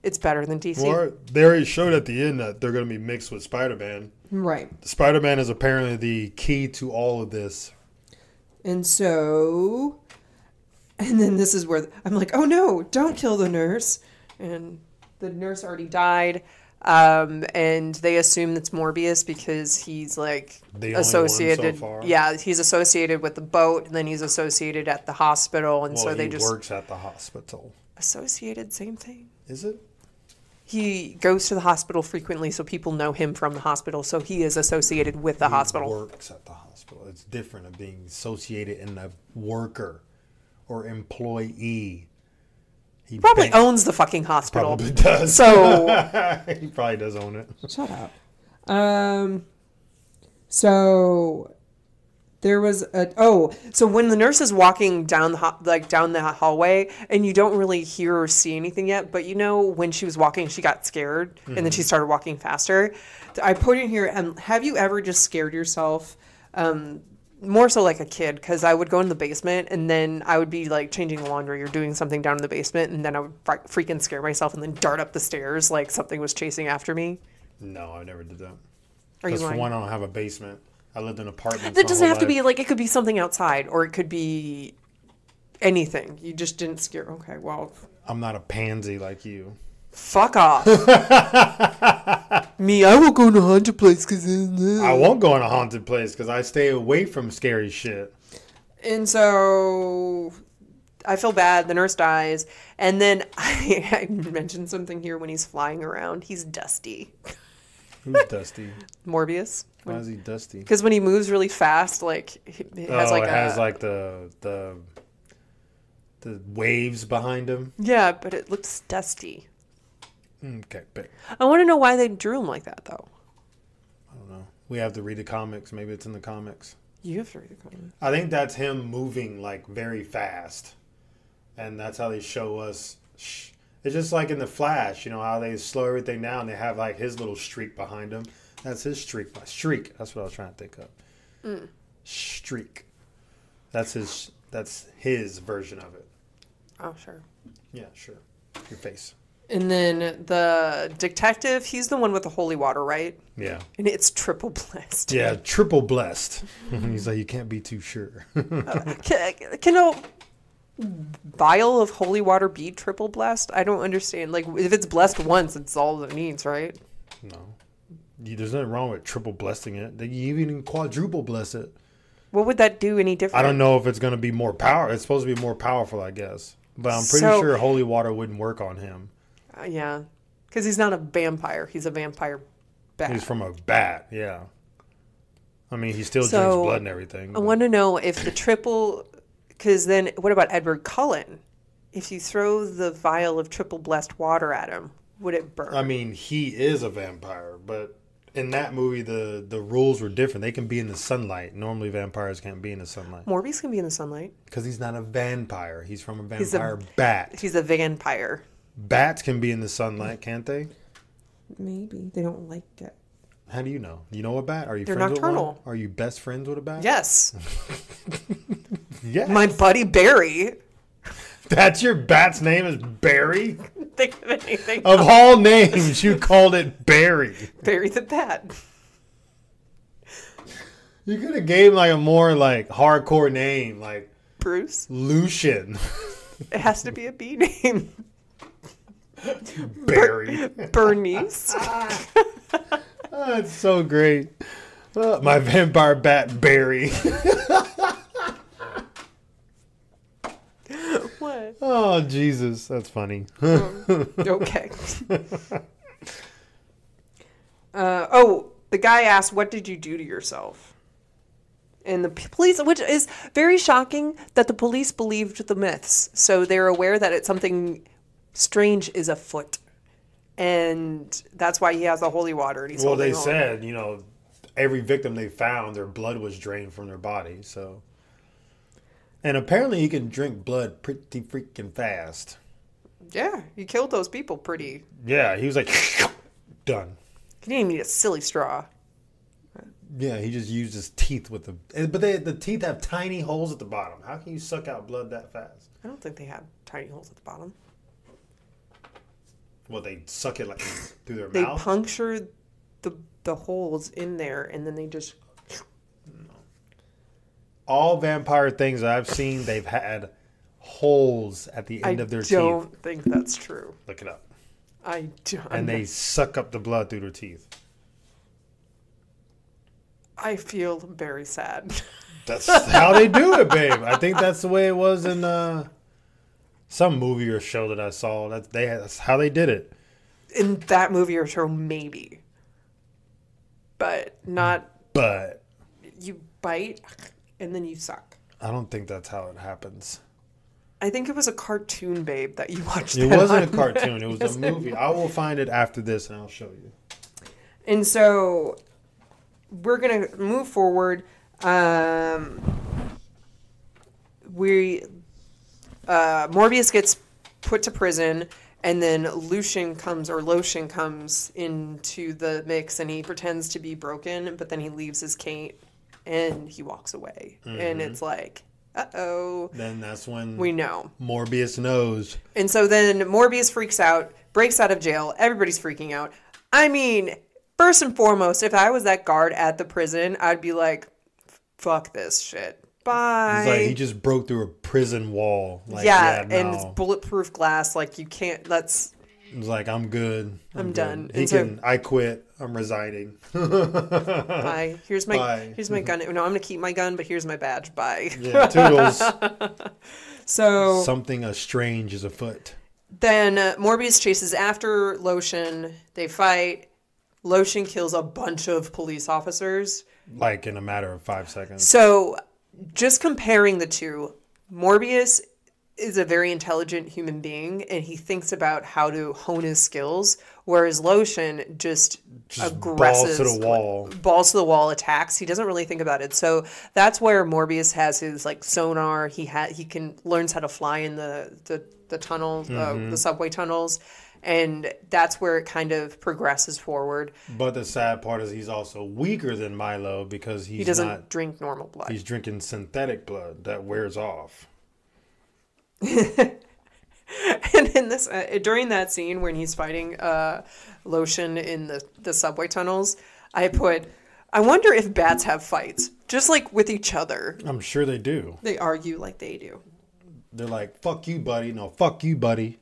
it's better than DC. Well, they already showed at the end that they're going to be mixed with Spider-Man. Right. Spider-Man is apparently the key to all of this. And so, and then this is where I'm like, oh no, don't kill the nurse. And the nurse already died. Um, and they assume it's Morbius because he's like The associated. so. Yeah, he's associated with the boat, and then he's associated at the hospital, and Well, so they he just works at the hospital. associated. Same thing. Is it? He goes to the hospital frequently, so people know him from the hospital. So he is associated with the He hospital. Works at the hospital. It's different of being associated in a worker or employee. He Probably owns the fucking hospital. Probably does. So [laughs] he probably does own it. Shut up. Um. So there was a oh so when the nurse is walking down the ho- like down the hallway and you don't really hear or see anything yet but you know when she was walking she got scared and then she started walking faster i put in here um, have you ever just scared yourself um, more so like a kid because i would go in the basement and then i would be like changing laundry or doing something down in the basement and then i would fr- freaking scare myself and then dart up the stairs like something was chasing after me No, I never did that. are you Because for lying? one, I don't have a basement. I lived in apartments. That doesn't have to be like it could be something outside or it could be anything. You just didn't scare. Okay, well, I'm not a pansy like you. Fuck off. [laughs] Me, I won't go in a haunted place because. I won't go in a haunted place because I stay away from scary shit. And so I feel bad. The nurse dies, and then I, [laughs] I mentioned something here when he's flying around. He's dusty. Who's [laughs] Dusty? Morbius. Why is he Dusty? Because when he moves really fast, like it has oh, like it a, has like the the the waves behind him. yeah, but it looks dusty. Okay. I want to know why they drew him like that, though. I don't know. We have to read the comics. Maybe it's in the comics. You have to read the comment. I think that's him moving like very fast, and that's how they show us. It's just like in the Flash, you know how they slow everything down. They have like his little streak behind him. That's his streak. Streak. That's what I was trying to think of. Mm. Streak. That's his. That's his version of it. Oh, sure. Yeah, sure. Your face. And then the detective, he's the one with the holy water, right? Yeah. And it's triple blessed. Yeah, triple blessed. [laughs] He's like, you can't be too sure. [laughs] Uh, can, can a vial of holy water be triple blessed? I don't understand. Like, if it's blessed once, it's all it needs, right? No. There's nothing wrong with triple blessing it. They you even quadruple bless it. What would that do any different? I don't know if it's going to be more power. It's supposed to be more powerful, I guess. But I'm pretty So- sure holy water wouldn't work on him. Uh, yeah, because he's not a vampire. He's a vampire bat. He's from a bat, yeah. I mean, he still So, drinks blood and everything. I want to know if the triple, because then what about Edward Cullen? If you throw the vial of triple blessed water at him, would it burn? I mean, he is a vampire, but in that movie, the the rules were different. They can be in the sunlight. Normally, vampires can't be in the sunlight Morbius can be in the sunlight. because he's not a vampire. He's from a He's a- vampire bat. He's a vampire. Bats can be in the sunlight, can't they? Maybe they don't like it. How do you know? You know a bat? Are you They're friends with nocturnal. one? Are you best friends with a bat? Yes, Yeah. my buddy Barry. That's your bat's name is Barry? [laughs] Think of anything. Of all names, you called it Barry. Barry the bat. You could have gave like a more like hardcore name, like Bruce. Lucien. It has to be a B name. Barry. Bernice. [laughs] Oh, it's so great. Uh, my vampire bat Barry. what? oh Jesus, that's funny. [laughs] Okay. Uh, oh, the guy asked, "What did you do to yourself?" And the police, which is very shocking, that the police believed the myths, so they're aware that it's something strange is afoot, and that's why he has the holy water. And he's well, they said you know every victim they found, their blood was drained from their body. So, and apparently, he can drink blood pretty freaking fast. "Yeah, you killed those people pretty." Yeah, he was like [laughs] done. He didn't even need a silly straw. Yeah, he just used his teeth with the. Eh, but they, the teeth have tiny holes at the bottom. How can you suck out blood that fast? I don't think they had tiny holes at the bottom. Well, they suck it like through their They mouth. They puncture the the holes in there, and then they just All vampire things I've seen, they've had holes at the end I of their teeth. I don't think that's true. Look it up. I don't. And they suck up the blood through their teeth. I feel very sad. That's how they do it, babe. I think that's the way it was in uh, some movie or show that I saw. That's they. That's how they did it. In that movie or show, maybe, but not. But You bite, and then you suck. I don't think that's how it happens. I think it was a cartoon, babe, that you watched. It wasn't a cartoon. It was Yes, a movie. I will find it after this and I'll show you. And so we're gonna move forward. Um, we uh, Morbius gets put to prison, and then Lucien comes or Lotion comes into the mix, and he pretends to be broken, but then he leaves his cane and he walks away, and it's like, uh oh, Then that's when we know. Morbius knows. And so then Morbius freaks out, breaks out of jail. Everybody's freaking out. I mean, first and foremost, if I was that guard at the prison, I'd be like, fuck this shit. Bye. He's like he just broke through a prison wall. Like, yeah, yeah, and it's bulletproof glass. Like, you can't, that's, He's like, I'm good. I'm good." done. He so- can. I quit. I'm resigning. [laughs] bye. Here's my, Bye. here's my gun. No, I'm going to keep my gun, but here's my badge. Bye. [laughs] yeah, toodles. [laughs] So Something strange is afoot. then uh, Morbius chases after Lotion. They fight. Lotion kills a bunch of police officers. Like in a matter of five seconds. So, just comparing the two, Morbius is a very intelligent human being and he thinks about how to hone his skills, whereas Lotion just, Just aggressive balls to the wall. balls to the wall attacks. He doesn't really think about it. So that's where Morbius has his like sonar. He had he can learns how to fly in the the the tunnels, Mm-hmm. uh, the subway tunnels, and that's where it kind of progresses forward. But the sad part is he's also weaker than Milo because he's He doesn't not. drink normal blood. He's drinking synthetic blood that wears off. [laughs] and in this uh, during that scene when he's fighting uh, lotion in the, the subway tunnels i put i wonder if bats have fights just like with each other I'm sure they do. they argue like they do They're like, "Fuck you, buddy." No, fuck you, buddy.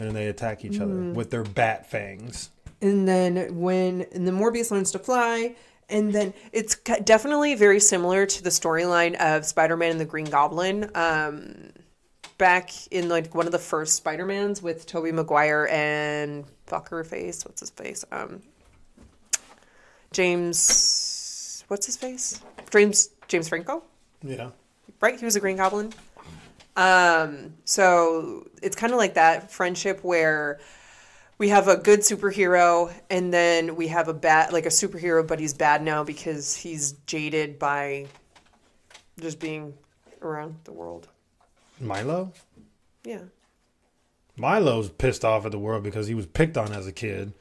And they attack each other Mm. with their bat fangs. and then when and then Morbius learns to fly, and then It's definitely very similar to the storyline of Spider-Man and the Green Goblin. Um, back in like one of the first Spider-Mans with Tobey Maguire and fucker face, what's his face? Um, James, what's his face? James James Franco, Yeah. right? He was a Green Goblin. Um, so it's kind of like that friendship where we have a good superhero and then we have a bad like a superhero but he's bad now because he's jaded by just being around the world Milo? yeah Milo's pissed off at the world because he was picked on as a kid.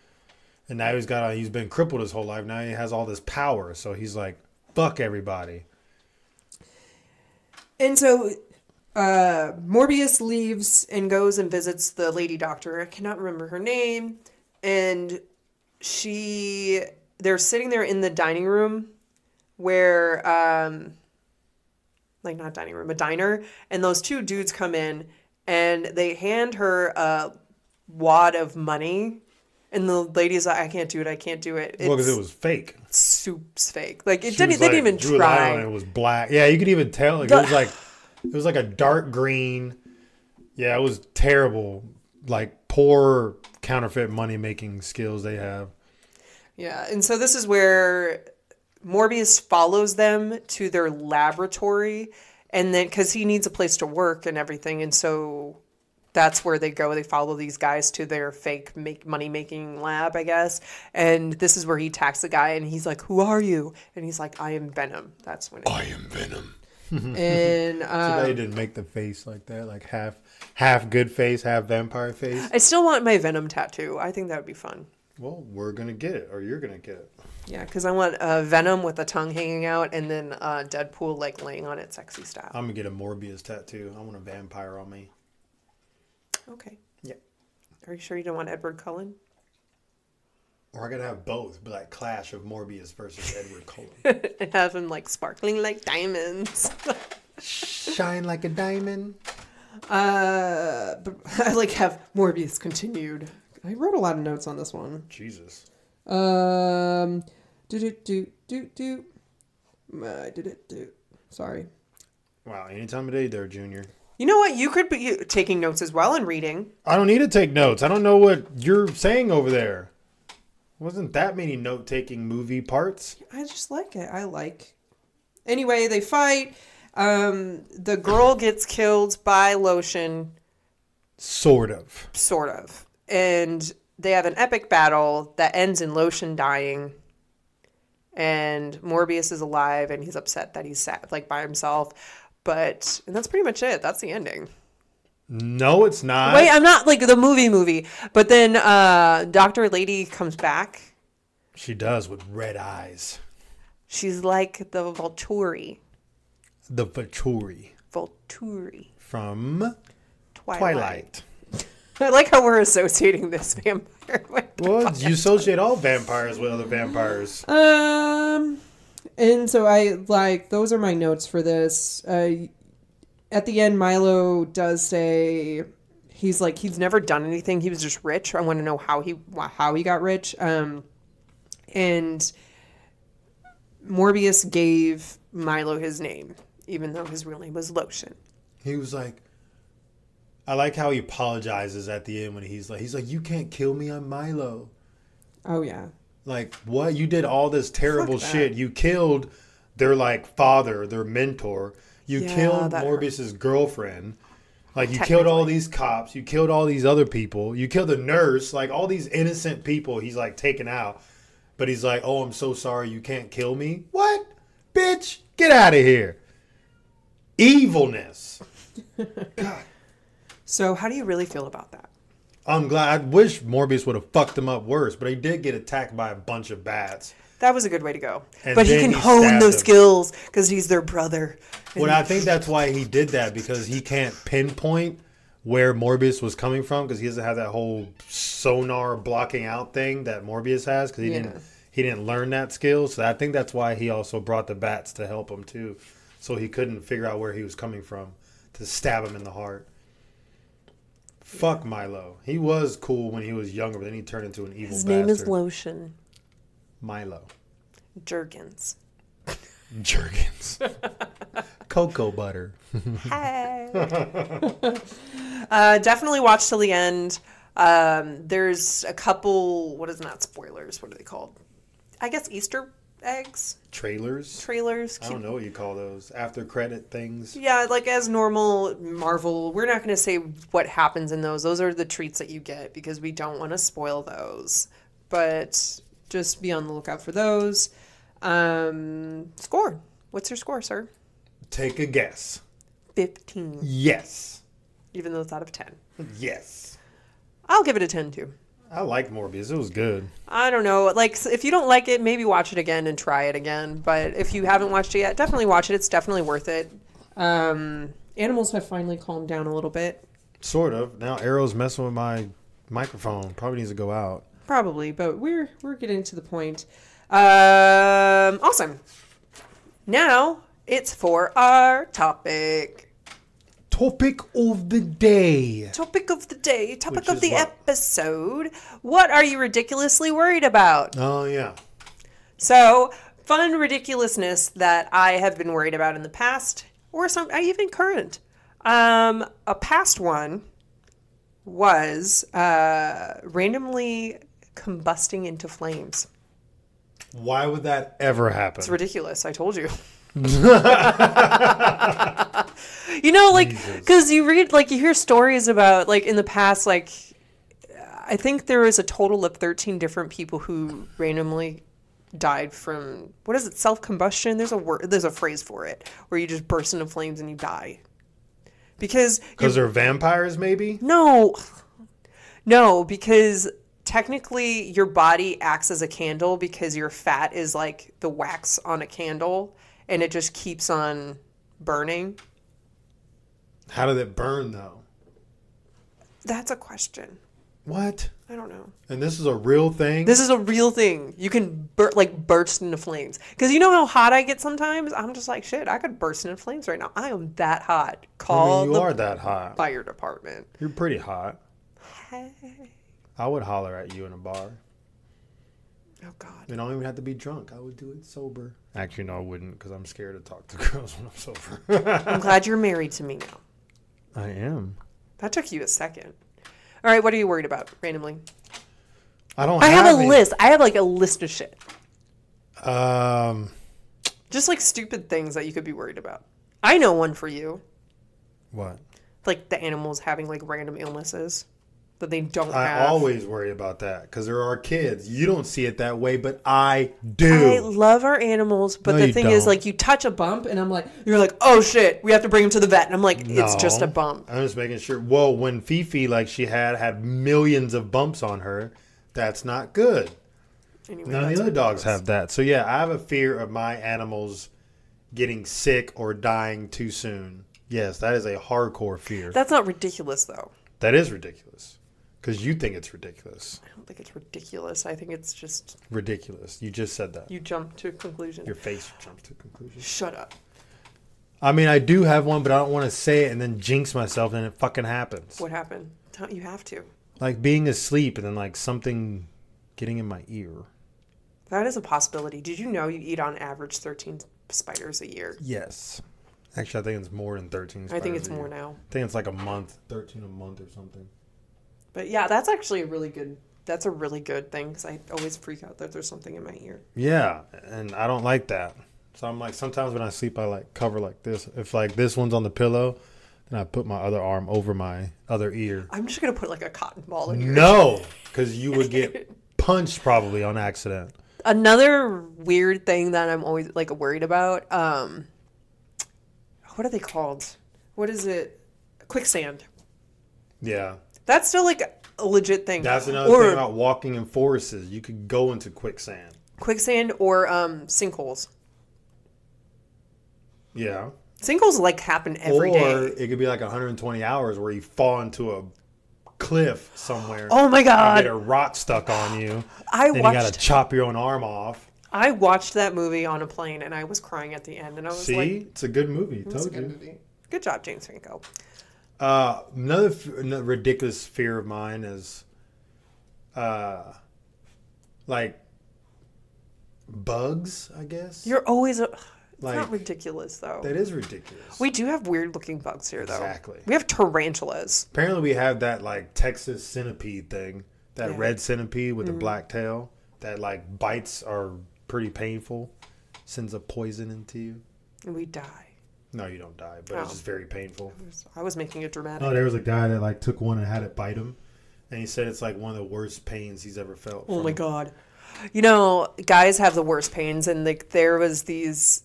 And now he's got he's been crippled his whole life. Now he has all this power. So he's like, fuck everybody. and so uh Morbius leaves and goes and visits the lady doctor. I cannot remember her name. And she they're sitting there in the dining room where um like not dining room a diner. And those two dudes come in and they hand her a wad of money. And the lady's like i can't do it. I can't do it. Well, because it was fake. soup's fake. Like it She didn't they like- didn't even she was lying try. And It was black. Yeah, you could even tell. Like, it was like it was like a dark green. Yeah, it was terrible. Like poor counterfeit money making skills they have. Yeah, and so this is where Morbius follows them to their laboratory, and then because he needs a place to work and everything, and so that's where they go. They follow these guys to their fake make money making lab, I guess. And this is where he attacks the guy, and he's like, "Who are you?" And he's like, "I am Venom." That's when. It, I am Venom. And [laughs] uh, they didn't make the face like that, like half half good face, half vampire face. I still want my Venom tattoo. I think that would be fun. Well, we're gonna get it, or you're gonna get it. Yeah, because I want uh, Venom with a tongue hanging out, and then uh, Deadpool like laying on it, sexy style. I'm gonna get a Morbius tattoo. I want a vampire on me. Okay. Yeah. Are you sure you don't want Edward Cullen? Or I gotta have both, be like clash of Morbius versus Edward Cullen. [laughs] and have him like sparkling like diamonds. [laughs] Shine like a diamond. uh but [laughs] I like have Morbius continued. I wrote a lot of notes on this one. Jesus. Um, do do do do do. I did it do. Sorry. Wow, any time of day there, Junior. you know what? You could be taking notes as well and reading. I don't need to take notes. I don't know what you're saying over there. Wasn't that many note taking movie parts? I just like it. I like. Anyway, they fight. Um, the girl gets killed by lotion, Sort of. sort of, and they have an epic battle that ends in lotion dying. And Morbius is alive, and he's upset that he's sat like by himself. But and that's pretty much it. That's the ending. No, it's not. Wait, I'm not like the movie movie. But then uh Dr. Lady comes back. she does with red eyes. She's like the Volturi. The Venturi Volturi. from Twilight. Twilight. [laughs] I like how we're associating this vampire [laughs] with Well, you associate all vampires with other vampires. Um, and so I like those are my notes for this. Uh, at the end, Milo does say he's like he's never done anything. He was just rich. I want to know how he how he got rich. Um, and Morbius gave Milo his name, even though his real name was Lotion. He was like, I like how he apologizes at the end when he's like, he's like, you can't kill me, I'm Milo. oh yeah, Like, what? You did all this terrible shit. You killed their like father, their mentor. You Yeah, killed that hurt. Morbius's girlfriend. Like you killed all these cops. You killed all these other people. You killed the nurse. Like all these innocent people. He's like taken out. But he's like, oh, I'm so sorry. You can't kill me. What, bitch? Get out of here. Evilness. [laughs] So, how do you really feel about that? I'm glad. I wish Morbius would have fucked him up worse, but he did get attacked by a bunch of bats. That was a good way to go. And but he can he hone those him. skills because he's their brother. Well, I think that's why he did that because he can't pinpoint where Morbius was coming from because he doesn't have that whole sonar blocking out thing that Morbius has because he Yeah. didn't he didn't learn that skill. So I think that's why he also brought the bats to help him too, so he couldn't figure out where he was coming from to stab him in the heart. Fuck Milo. He was cool when he was younger, but then he turned into an evil His name is. Lotion Milo. Jergens. Jergens. [laughs] Cocoa butter. Hey. [laughs] uh, definitely watch till the end. Um, there's a couple. What is not spoilers? What are they called? I guess Easter eggs Trailers. trailers. I don't know what you call those. After credit things. Yeah, like as normal Marvel, we're not going to say what happens in those. Those are the treats that you get because we don't want to spoil those. But just be on the lookout for those. Um, score. What's your score, sir? Take a guess. 15, Yes. even though it's out of 10. Yes. I'll give it a 10 too. I liked Morbius. It was good. I don't know. Like, if you don't like it, maybe watch it again and try it again. But if you haven't watched it yet, definitely watch it. It's definitely worth it. Um, animals have finally calmed down a little bit. Sort of. Now Arrow's messing with my microphone. Probably needs to go out. Probably, but we're we're getting to the point. Um, awesome. Now it's for our topic. Topic of the day. Topic of the day. Topic Which of the what? episode. What are you ridiculously worried about? Oh yeah. So, fun ridiculousness that I have been worried about in the past, or some uh, even current. Um, a past one was uh, randomly combusting into flames. Why would that ever happen? It's ridiculous. I told you. [laughs] you know, like, because you read, like, you hear stories about, like, in the past, like, I think there was a total of 13 different people who randomly died from, what is it, self combustion? There's a word, there's a phrase for it, where you just burst into flames and you die. Because, Because they're vampires, maybe. no, no, because technically your body acts as a candle because your fat is like the wax on a candle and it just keeps on burning. How did it burn though? That's a question. What? I don't know. And this is a real thing. This is a real thing. You can bur- like burst into flames because you know how hot I get sometimes. I'm just like shit. I could burst into flames right now. I am that hot. I Call mean, you the are that hot. fire department. You're pretty hot. Hey. I would holler at you in a bar. Oh God. You don't even have to be drunk. I would do it sober. Actually, no, I wouldn't because I'm scared to talk to [laughs] girls when I'm sober. I'm glad you're married to me now. I am. That took you a second. All right, what are you worried about randomly? I don't. I have a any. list. I have like a list of shit. Um, Just like stupid things that you could be worried about. I know one for you. what? Like the animals having like random illnesses that they don't I have. always worry about that because there are kids. You don't see it that way, but I do. I love our animals, but No, the you thing is, don't. like, you touch a bump, and I'm like, you're like, oh shit, we have to bring him to the vet, and I'm like, it's just a No. bump. I'm just making sure. Well, when Fifi, like she had, had millions of bumps on her, that's not good. Anyway, None of that's the other dogs have that. So yeah, I have a fear of my animals getting sick or dying too soon. Yes, that is a hardcore fear. That's not ridiculous, though. that is ridiculous. Because you think it's ridiculous. I don't think it's ridiculous. I think it's just Ridiculous. You just said that. you jumped to a conclusion. Your face jumped to a conclusion. Shut up. I mean, I do have one, but I don't want to say it and then jinx myself, and it fucking happens. What happened? Tell- You have to. Like being asleep and then like something getting in my ear. That is a possibility. Did you know you eat on average 13 spiders a year? Yes. Actually, I think it's more than 13 I think it's a more year. now. I think it's like a month. 13 a month or something. But yeah, that's actually a really good. That's a really good thing because I always freak out that there's something in my ear. Yeah, and I don't like that. So I'm like, sometimes when I sleep, I like cover like this. If like this one's on the pillow, then I put my other arm over my other ear. I'm just gonna put like a cotton ball in your. No, because you would get [laughs] punched probably on accident. Another weird thing that I'm always like worried about. Um, what are they called? What is it? Quicksand. Yeah, That's still like a legit thing. that's another or thing about walking in forests. is You could go into quicksand. quicksand or um, sinkholes. Yeah, Sinkholes like happen every or day. it could be like 120 hours where you fall into a cliff somewhere. Oh my and get god! a rock stuck on you. [gasps] I Then you gotta chop your own arm off. I watched that movie on a plane and I was crying at the end and I was See, like, it's a good movie. "This is a Told good you. movie. Good job, James Franco. Uh, another, f- another ridiculous fear of mine is, uh, like bugs. I guess You're always a. It's Like- not ridiculous though. that is ridiculous. We do have weird looking bugs here though. Exactly. We have tarantulas. Apparently, we have that like Texas centipede thing, that Yeah. Mm-hmm. red centipede with a black tail, that like bites are pretty painful, sends a poison into you. And we die. No, you don't die, but Oh. it's just oh. very painful. I was making it dramatic. Oh, there was a guy that like took one and had it bite him, and he said it's like one of the worst pains he's ever felt. Oh my god. You know, guys have the worst pains and like there was these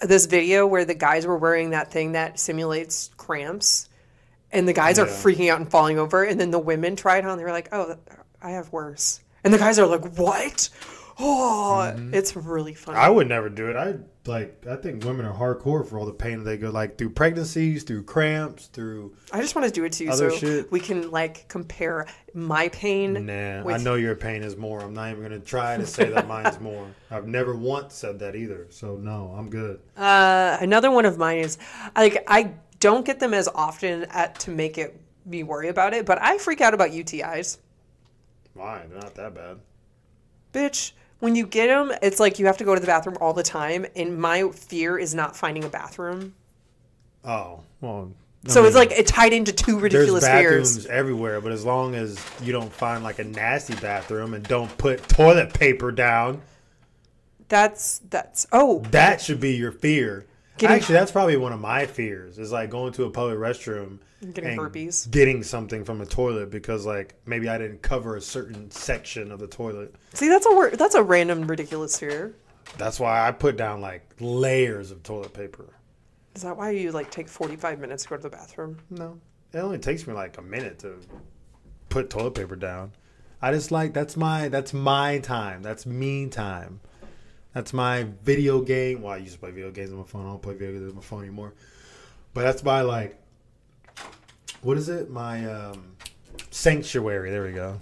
this video where the guys were wearing that thing that simulates cramps and the guys are freaking out and falling over and then the women try it on they were like, "Oh, I have worse." And the guys are like, "What?" Oh, mm-hmm. it's really funny. I would never do it. I like. I think women are hardcore for all the pain they go like through pregnancies, through cramps, through. I just want to do it to you so shit. we can like compare my pain. Nah, I know your pain is more. I'm not even gonna try to say that mine's [laughs] more. I've never once said that either. So no, I'm good. Uh, another one of mine is like I don't get them as often at to make it me worry about it, but I freak out about UTIs. Mine, they're not that bad. Bitch, when you get them, it's like you have to go to the bathroom all the time, and my fear is not finding a bathroom. Oh well. I So it's like it tied into two ridiculous there's bathrooms fears. everywhere, but as long as you don't find like a nasty bathroom and don't put toilet paper down, That's that's oh that should be your fear. Getting- Actually, that's probably one of my fears. Is like going to a public restroom, Getting getting something from a toilet because like maybe I didn't cover a certain section of the toilet. see that's a word that's a random ridiculous fear. That's why I put down like layers of toilet paper. Is that why you like take forty five minutes to go to the bathroom? No, it only takes me like a minute to put toilet paper down. I just like that's my that's my time. That's me time. That's my video game. Well, I used to play video games on my phone. I don't play video games on my phone anymore. But that's my like. What is it? My um, sanctuary. There we go.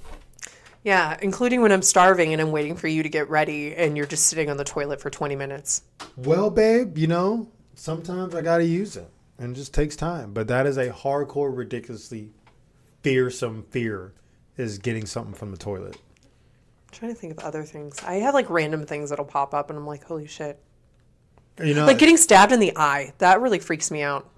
Yeah, including when I'm starving and I'm waiting for you to get ready, and you're just sitting on the toilet for twenty minutes. Well, babe, you know sometimes I gotta use it, and it just takes time. But that is a hardcore, ridiculously fearsome fear. Is getting something from the toilet. Trying to think of other things. I have like random things that'll pop up, and I'm like, holy shit. You know, Like getting stabbed in the eye. That really freaks me out.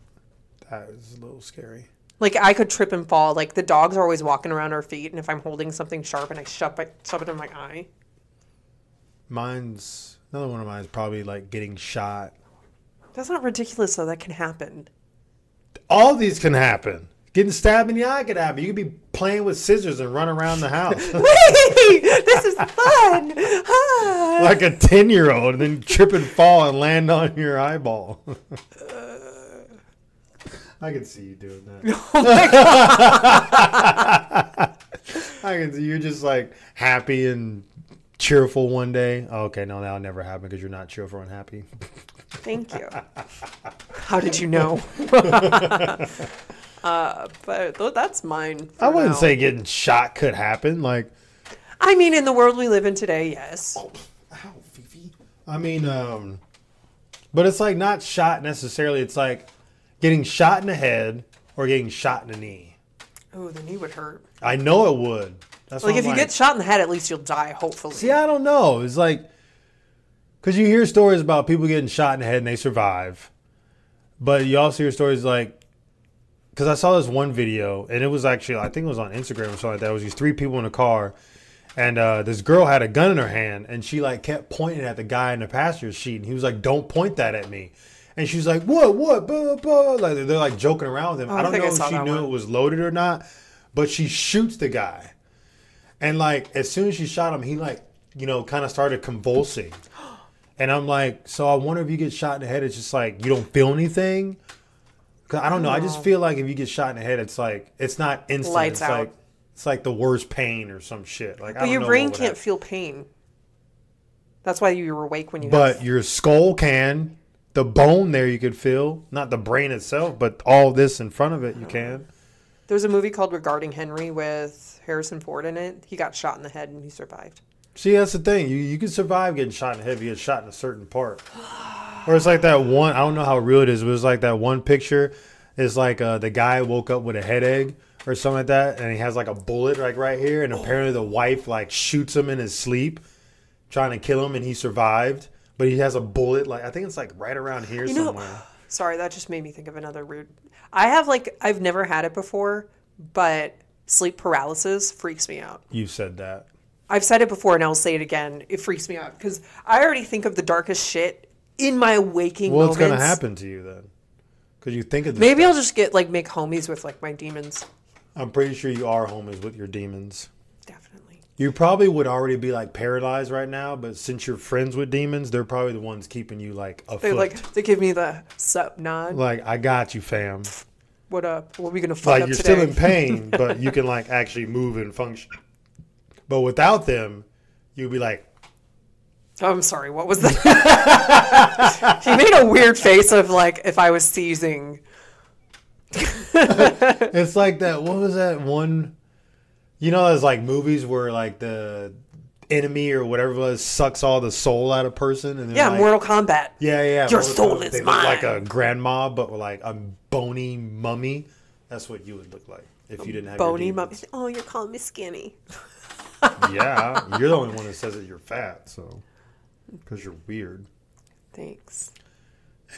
that is a little scary. Like I could trip and fall. Like the dogs are always walking around our feet, and if I'm holding something sharp and I shove, my, shove it in my eye, Mine's another one of mine is probably like getting shot. that's not ridiculous though. That can happen. All these can happen. Getting stabbed in the eye could happen. You could be playing with scissors and run around the house [laughs] [laughs] [laughs] This is fun. Ah. like a ten year old, and then trip and fall and land on your eyeball. I can see you doing that. [laughs] [laughs] I can see you're just like happy and cheerful one day. Oh, okay, no, that'll never happen because you're not cheerful and happy. Thank you. How did you know? uh, but that's mine. I wouldn't now. say getting shot could happen. Like, I mean, in the world we live in today, yes. ow, Fifi. I mean, um, but it's like not shot necessarily. It's like getting shot in the head or getting shot in the knee. Oh, the knee would hurt. I know it would. That's Like if I'm you get shot in the head, at least you'll die. Hopefully. See, I don't know. It's like because you hear stories about people getting shot in the head and they survive, but you also hear stories like because I saw this one video and it was actually I think it was on Instagram or something like that. It was these three people in a car, and uh, this girl had a gun in her hand and she like kept pointing at the guy in the passenger seat and he was like, "Don't point that at me." And she's like, "What? What?" Blah, blah. Like they're like joking around with him. Oh, I I don't think know I if she knew one. it was loaded or not, but she shoots the guy. And like as soon as she shot him, he like you know kind of started convulsing. [gasps] And I'm like, so I wonder if you get shot in the head, it's just like you don't feel anything. Cause I don't know. I just feel like if you get shot in the head, it's like it's not instant. Lights it's out. like it's like the worst pain or some shit. Like, I But your brain can't happen. feel pain. That's why you're awake when you. But have, your skull can. The bone there you could feel, not the brain itself, but all this in front of it you can. there's a movie called Regarding Henry with Harrison Ford in it. He got shot in the head and he survived. See, that's the thing. You you can survive getting shot in the head if you get shot in a certain part. Or it's like that one. I don't know how real it is, but it's like that one picture It's like uh, the guy woke up with a headache or something like that, and he has like a bullet like right here, and apparently the wife like shoots him in his sleep, trying to kill him, and he survived. But he has a bullet like I think it's like right around here You know, somewhere. [sighs] sorry, that just made me think of another weird. I have like I've never had it before, but sleep paralysis freaks me out. You said that. I've said it before and I'll say it again. It freaks me out because I already think of the darkest shit in my waking What's moments. gonna happen to you then? Because you think of this Maybe stuff. I'll just get like make homies with like my demons. I'm pretty sure you are homies with your demons. Definitely. You probably would already be like paralyzed right now, but since you're friends with demons, they're probably the ones keeping you like afoot. They like they give me the sup nod. like I got you, fam. What up? What are we gonna fuck Like you're today? still in pain, [laughs] but you can like actually move and function. But without them, you'd be like, I'm sorry. What was that? [laughs] he made a weird face of like if I was seizing. [laughs] it's like that. What was that one? You know, there's like movies where like the enemy or whatever it was sucks all the soul out of person, and Yeah, like, Mortal Kombat. Yeah, yeah. Your Mortal soul Kombat. is they look like a grandma, but with like a bony mummy. That's what you would look like if you didn't have Bony your mum. Oh, you're calling me skinny. [laughs] Yeah, you're the only one that says that you're fat, so because you're weird. Thanks.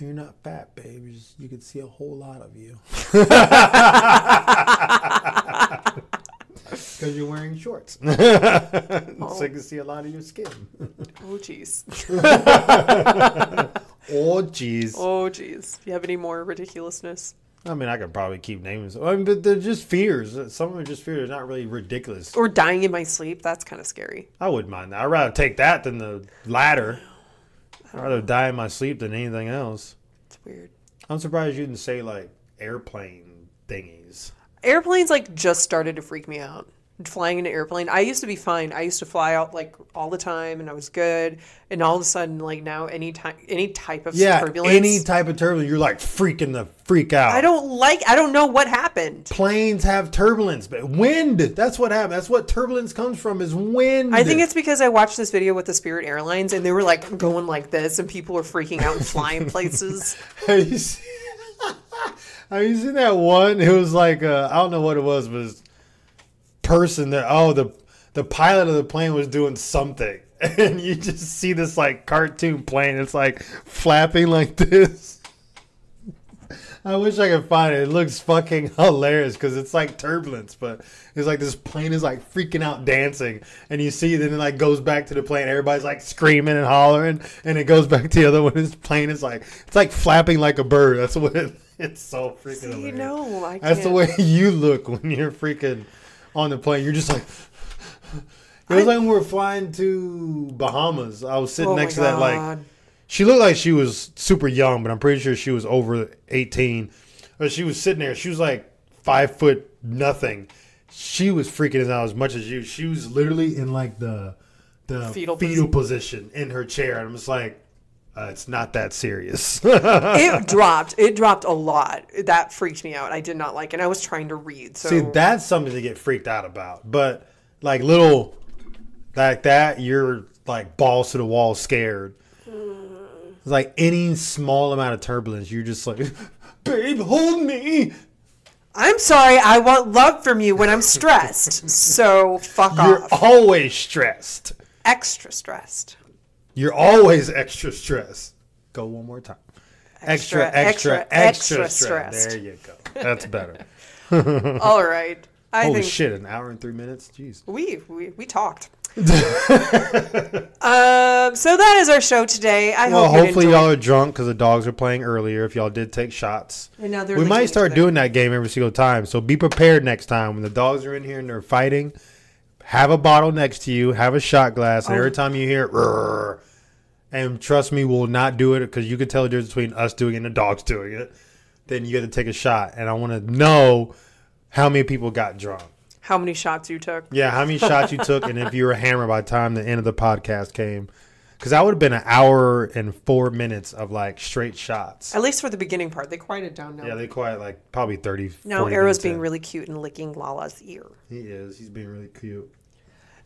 You're not fat, babe. You, just, you can see a whole lot of you. [laughs] Because you're wearing shorts. [laughs] so you can see a lot of your skin. Oh, jeez. [laughs] Oh, jeez. Oh, jeez. Do you have any more ridiculousness? I mean, I could probably keep naming some. I mean, but they're just fears. Some of them are just fears. They're not really ridiculous. Or dying in my sleep? That's kind of scary. I wouldn't mind that. I'd rather take that than the latter. I'd rather die in my sleep than anything else. It's weird. I'm surprised you didn't say, like, airplane thingies. Airplanes like just started to freak me out. Flying in an airplane. I used to be fine. I used to fly out like all the time, and I was good. And all of a sudden, like now, any time, any type of Yeah, turbulence, any type of turbulence, you're like freaking the freak out. I don't like. I don't know what happened. Planes have turbulence, but wind. That's what happened. That's what turbulence comes from is wind. I think it's because I watched this video with the Spirit Airlines, and they were like going like this, and people were freaking out and flying [laughs] places. [laughs] Have you seen, that one? It was like uh, I don't know what it was, but this person that oh the the pilot of the plane was doing something, [laughs] and you just see this like cartoon plane. It's like flapping like [laughs] this. I wish I could find it. It looks fucking hilarious because it's like turbulence, but it's like this plane is like freaking out dancing, and you see then it like goes back to the plane. Everybody's like screaming and hollering, and it goes back to the other one. This plane is like it's like flapping like a bird. That's what it, it's so freaking. You hilarious. know, I That's the can't- way [laughs] you look when you're freaking on the plane. You're just like. It was like when we were flying to Bahamas. I was sitting Oh next to that like she looked like she was super young, but I'm pretty sure she was over 18. But she was sitting there. She was like five foot nothing. She was freaking out as much as you. She was literally in like the the Fetal fetal, position in her chair. And I'm just like, uh, it's not that serious. [laughs] it dropped. It dropped a lot. That freaked me out. I did not like, it. and I was trying to read. So See, that's something to get freaked out about. But like little like that, you're like balls to the wall scared. It's like any small amount of turbulence, you're just like, [laughs] babe, hold me. I'm sorry. I want love from you when I'm stressed. so fuck You're off. always stressed. Extra stressed. You're always extra stressed. Go one more time. Extra, extra, extra, extra, extra stressed. stressed. There you go. That's better. [laughs] All right. I Holy think shit, an hour and three minutes? Jeez. we we we talked. [laughs] um, so that is our show today. I Well, hope you hopefully y'all are drunk because the dogs are playing earlier. If y'all did take shots, And now they're we might start doing that game every single time. So be prepared next time when the dogs are in here and they're fighting. Have a bottle next to you. Have a shot glass, and Oh. every time you hear, and trust me, we'll not do it because you can tell the difference between us doing it and the dogs doing it. Then you got to take a shot, and I want to know how many people got drunk. How many shots you took? Yeah, how many shots you took, and if you were hammered by the time the end of the podcast came, because that would have been an hour and four minutes of like straight shots. At least for the beginning part. They quieted down now. Yeah, they quiet like probably 30. now 40 Arrow's being in. really cute and licking Lala's ear. He is. He's being really cute.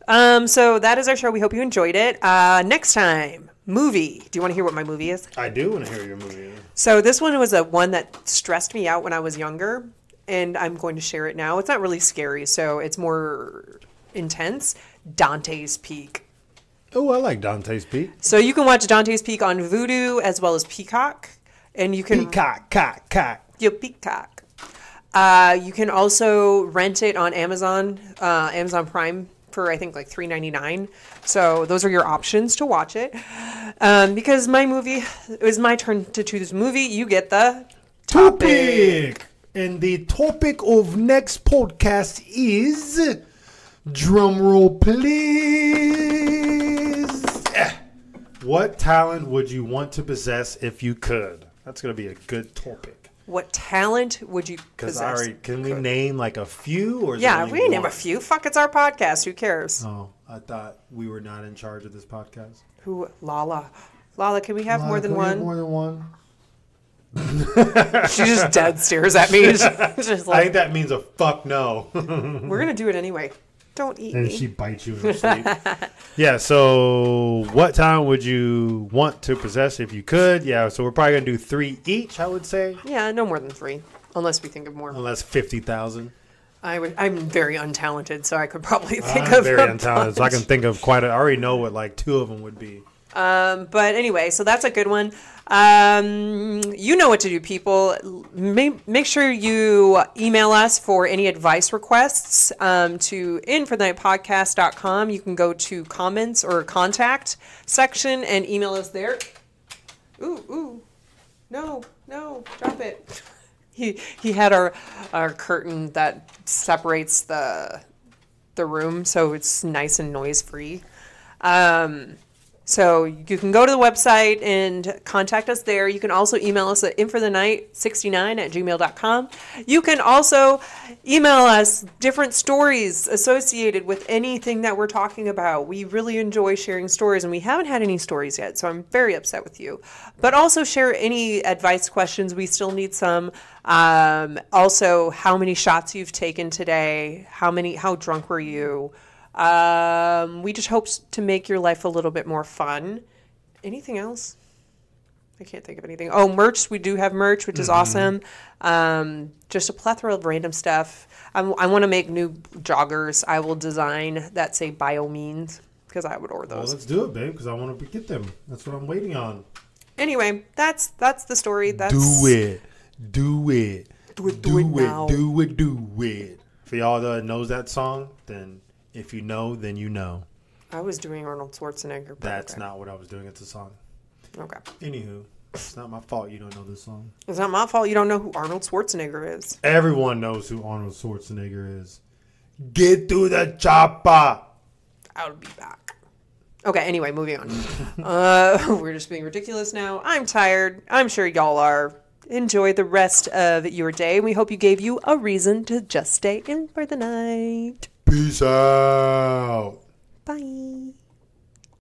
Um, so that is our show. We hope you enjoyed it. Uh, next time, movie. Do you want to hear what my movie is? I do want to hear your movie. So this one was a one that stressed me out when I was younger, and I'm going to share it now. It's not really scary, so it's more intense. Dante's Peak. Oh, I like Dante's Peak. So you can watch Dante's Peak on Vudu as well as Peacock, and you can Cock, cock, cock. Yo, Peacock. Uh, you can also rent it on Amazon, uh, Amazon Prime for I think like three ninety nine. So those are your options to watch it. Um, because my movie it was my turn to choose movie. You get the Topic. And the topic of next podcast is drum roll please. Eh. What talent would you want to possess if you could? That's gonna be a good topic. What talent would you possess? Already can we name like a few or is yeah, we name a few. Fuck, it's our podcast. Who cares? Oh, I thought we were not in charge of this podcast. Who? Lala. Lala, can we have more than Can we have one? More than one. [laughs] She just dead stares at me. [laughs] [laughs] Just I think that means a fuck no. we're gonna do it anyway. Don't eat and me. she bites you in her sleep. [laughs] yeah. So, what time would you want to possess if you could? Yeah. So we're probably gonna do three each. I would say, yeah, no more than three, unless we think of more. unless fifty thousand. I would, I'm very untalented, so I could probably think I'm of very untalented, so I can think of quite. A, I already know what like two of them would be. Um, but anyway, so that's a good one. Um, you know what to do, people. Make, make sure you email us for any advice requests um, to inforthenightpodcast.com. You can go to comments or contact section and email us there. Ooh, ooh. No, no, drop it. [laughs] He, he had our, our curtain that separates the, the room so it's nice and noise free. Um, so you can go to the website and contact us there. You can also email us at inforthenight69 at gmail.com. You can also email us different stories associated with anything that we're talking about. We really enjoy sharing stories, and we haven't had any stories yet, so I'm very upset with you. But also share any advice questions. We still need some. Um, also, how many shots you've taken today? How many? How drunk were you? Um, we just hope to make your life a little bit more fun. Anything else? I can't think of anything. Oh, merch. We do have merch, which is awesome. Um, just a plethora of random stuff. I'm, I want to make new joggers. I will design that say biomeans because I would order Well, those. let's do it, babe, because I want to get them. That's what I'm waiting on. Anyway, that's that's the story. That's Do it. Do it. Do it, do it now. Do it. Do it. For y'all that knows that song, then if you know, then you know. I was doing Arnold Schwarzenegger. That's okay. not what I was doing. It's a song. okay. Anywho, it's not my fault you don't know this song. It's not my fault. You don't know who Arnold Schwarzenegger is. Everyone knows who Arnold Schwarzenegger is. Get to the chopper. I'll be back. Okay, anyway, moving on. [laughs] uh, we're just being ridiculous now. I'm tired. I'm sure y'all are. Enjoy the rest of your day. We hope you gave you a reason to just stay in for the night. Peace out. Bye.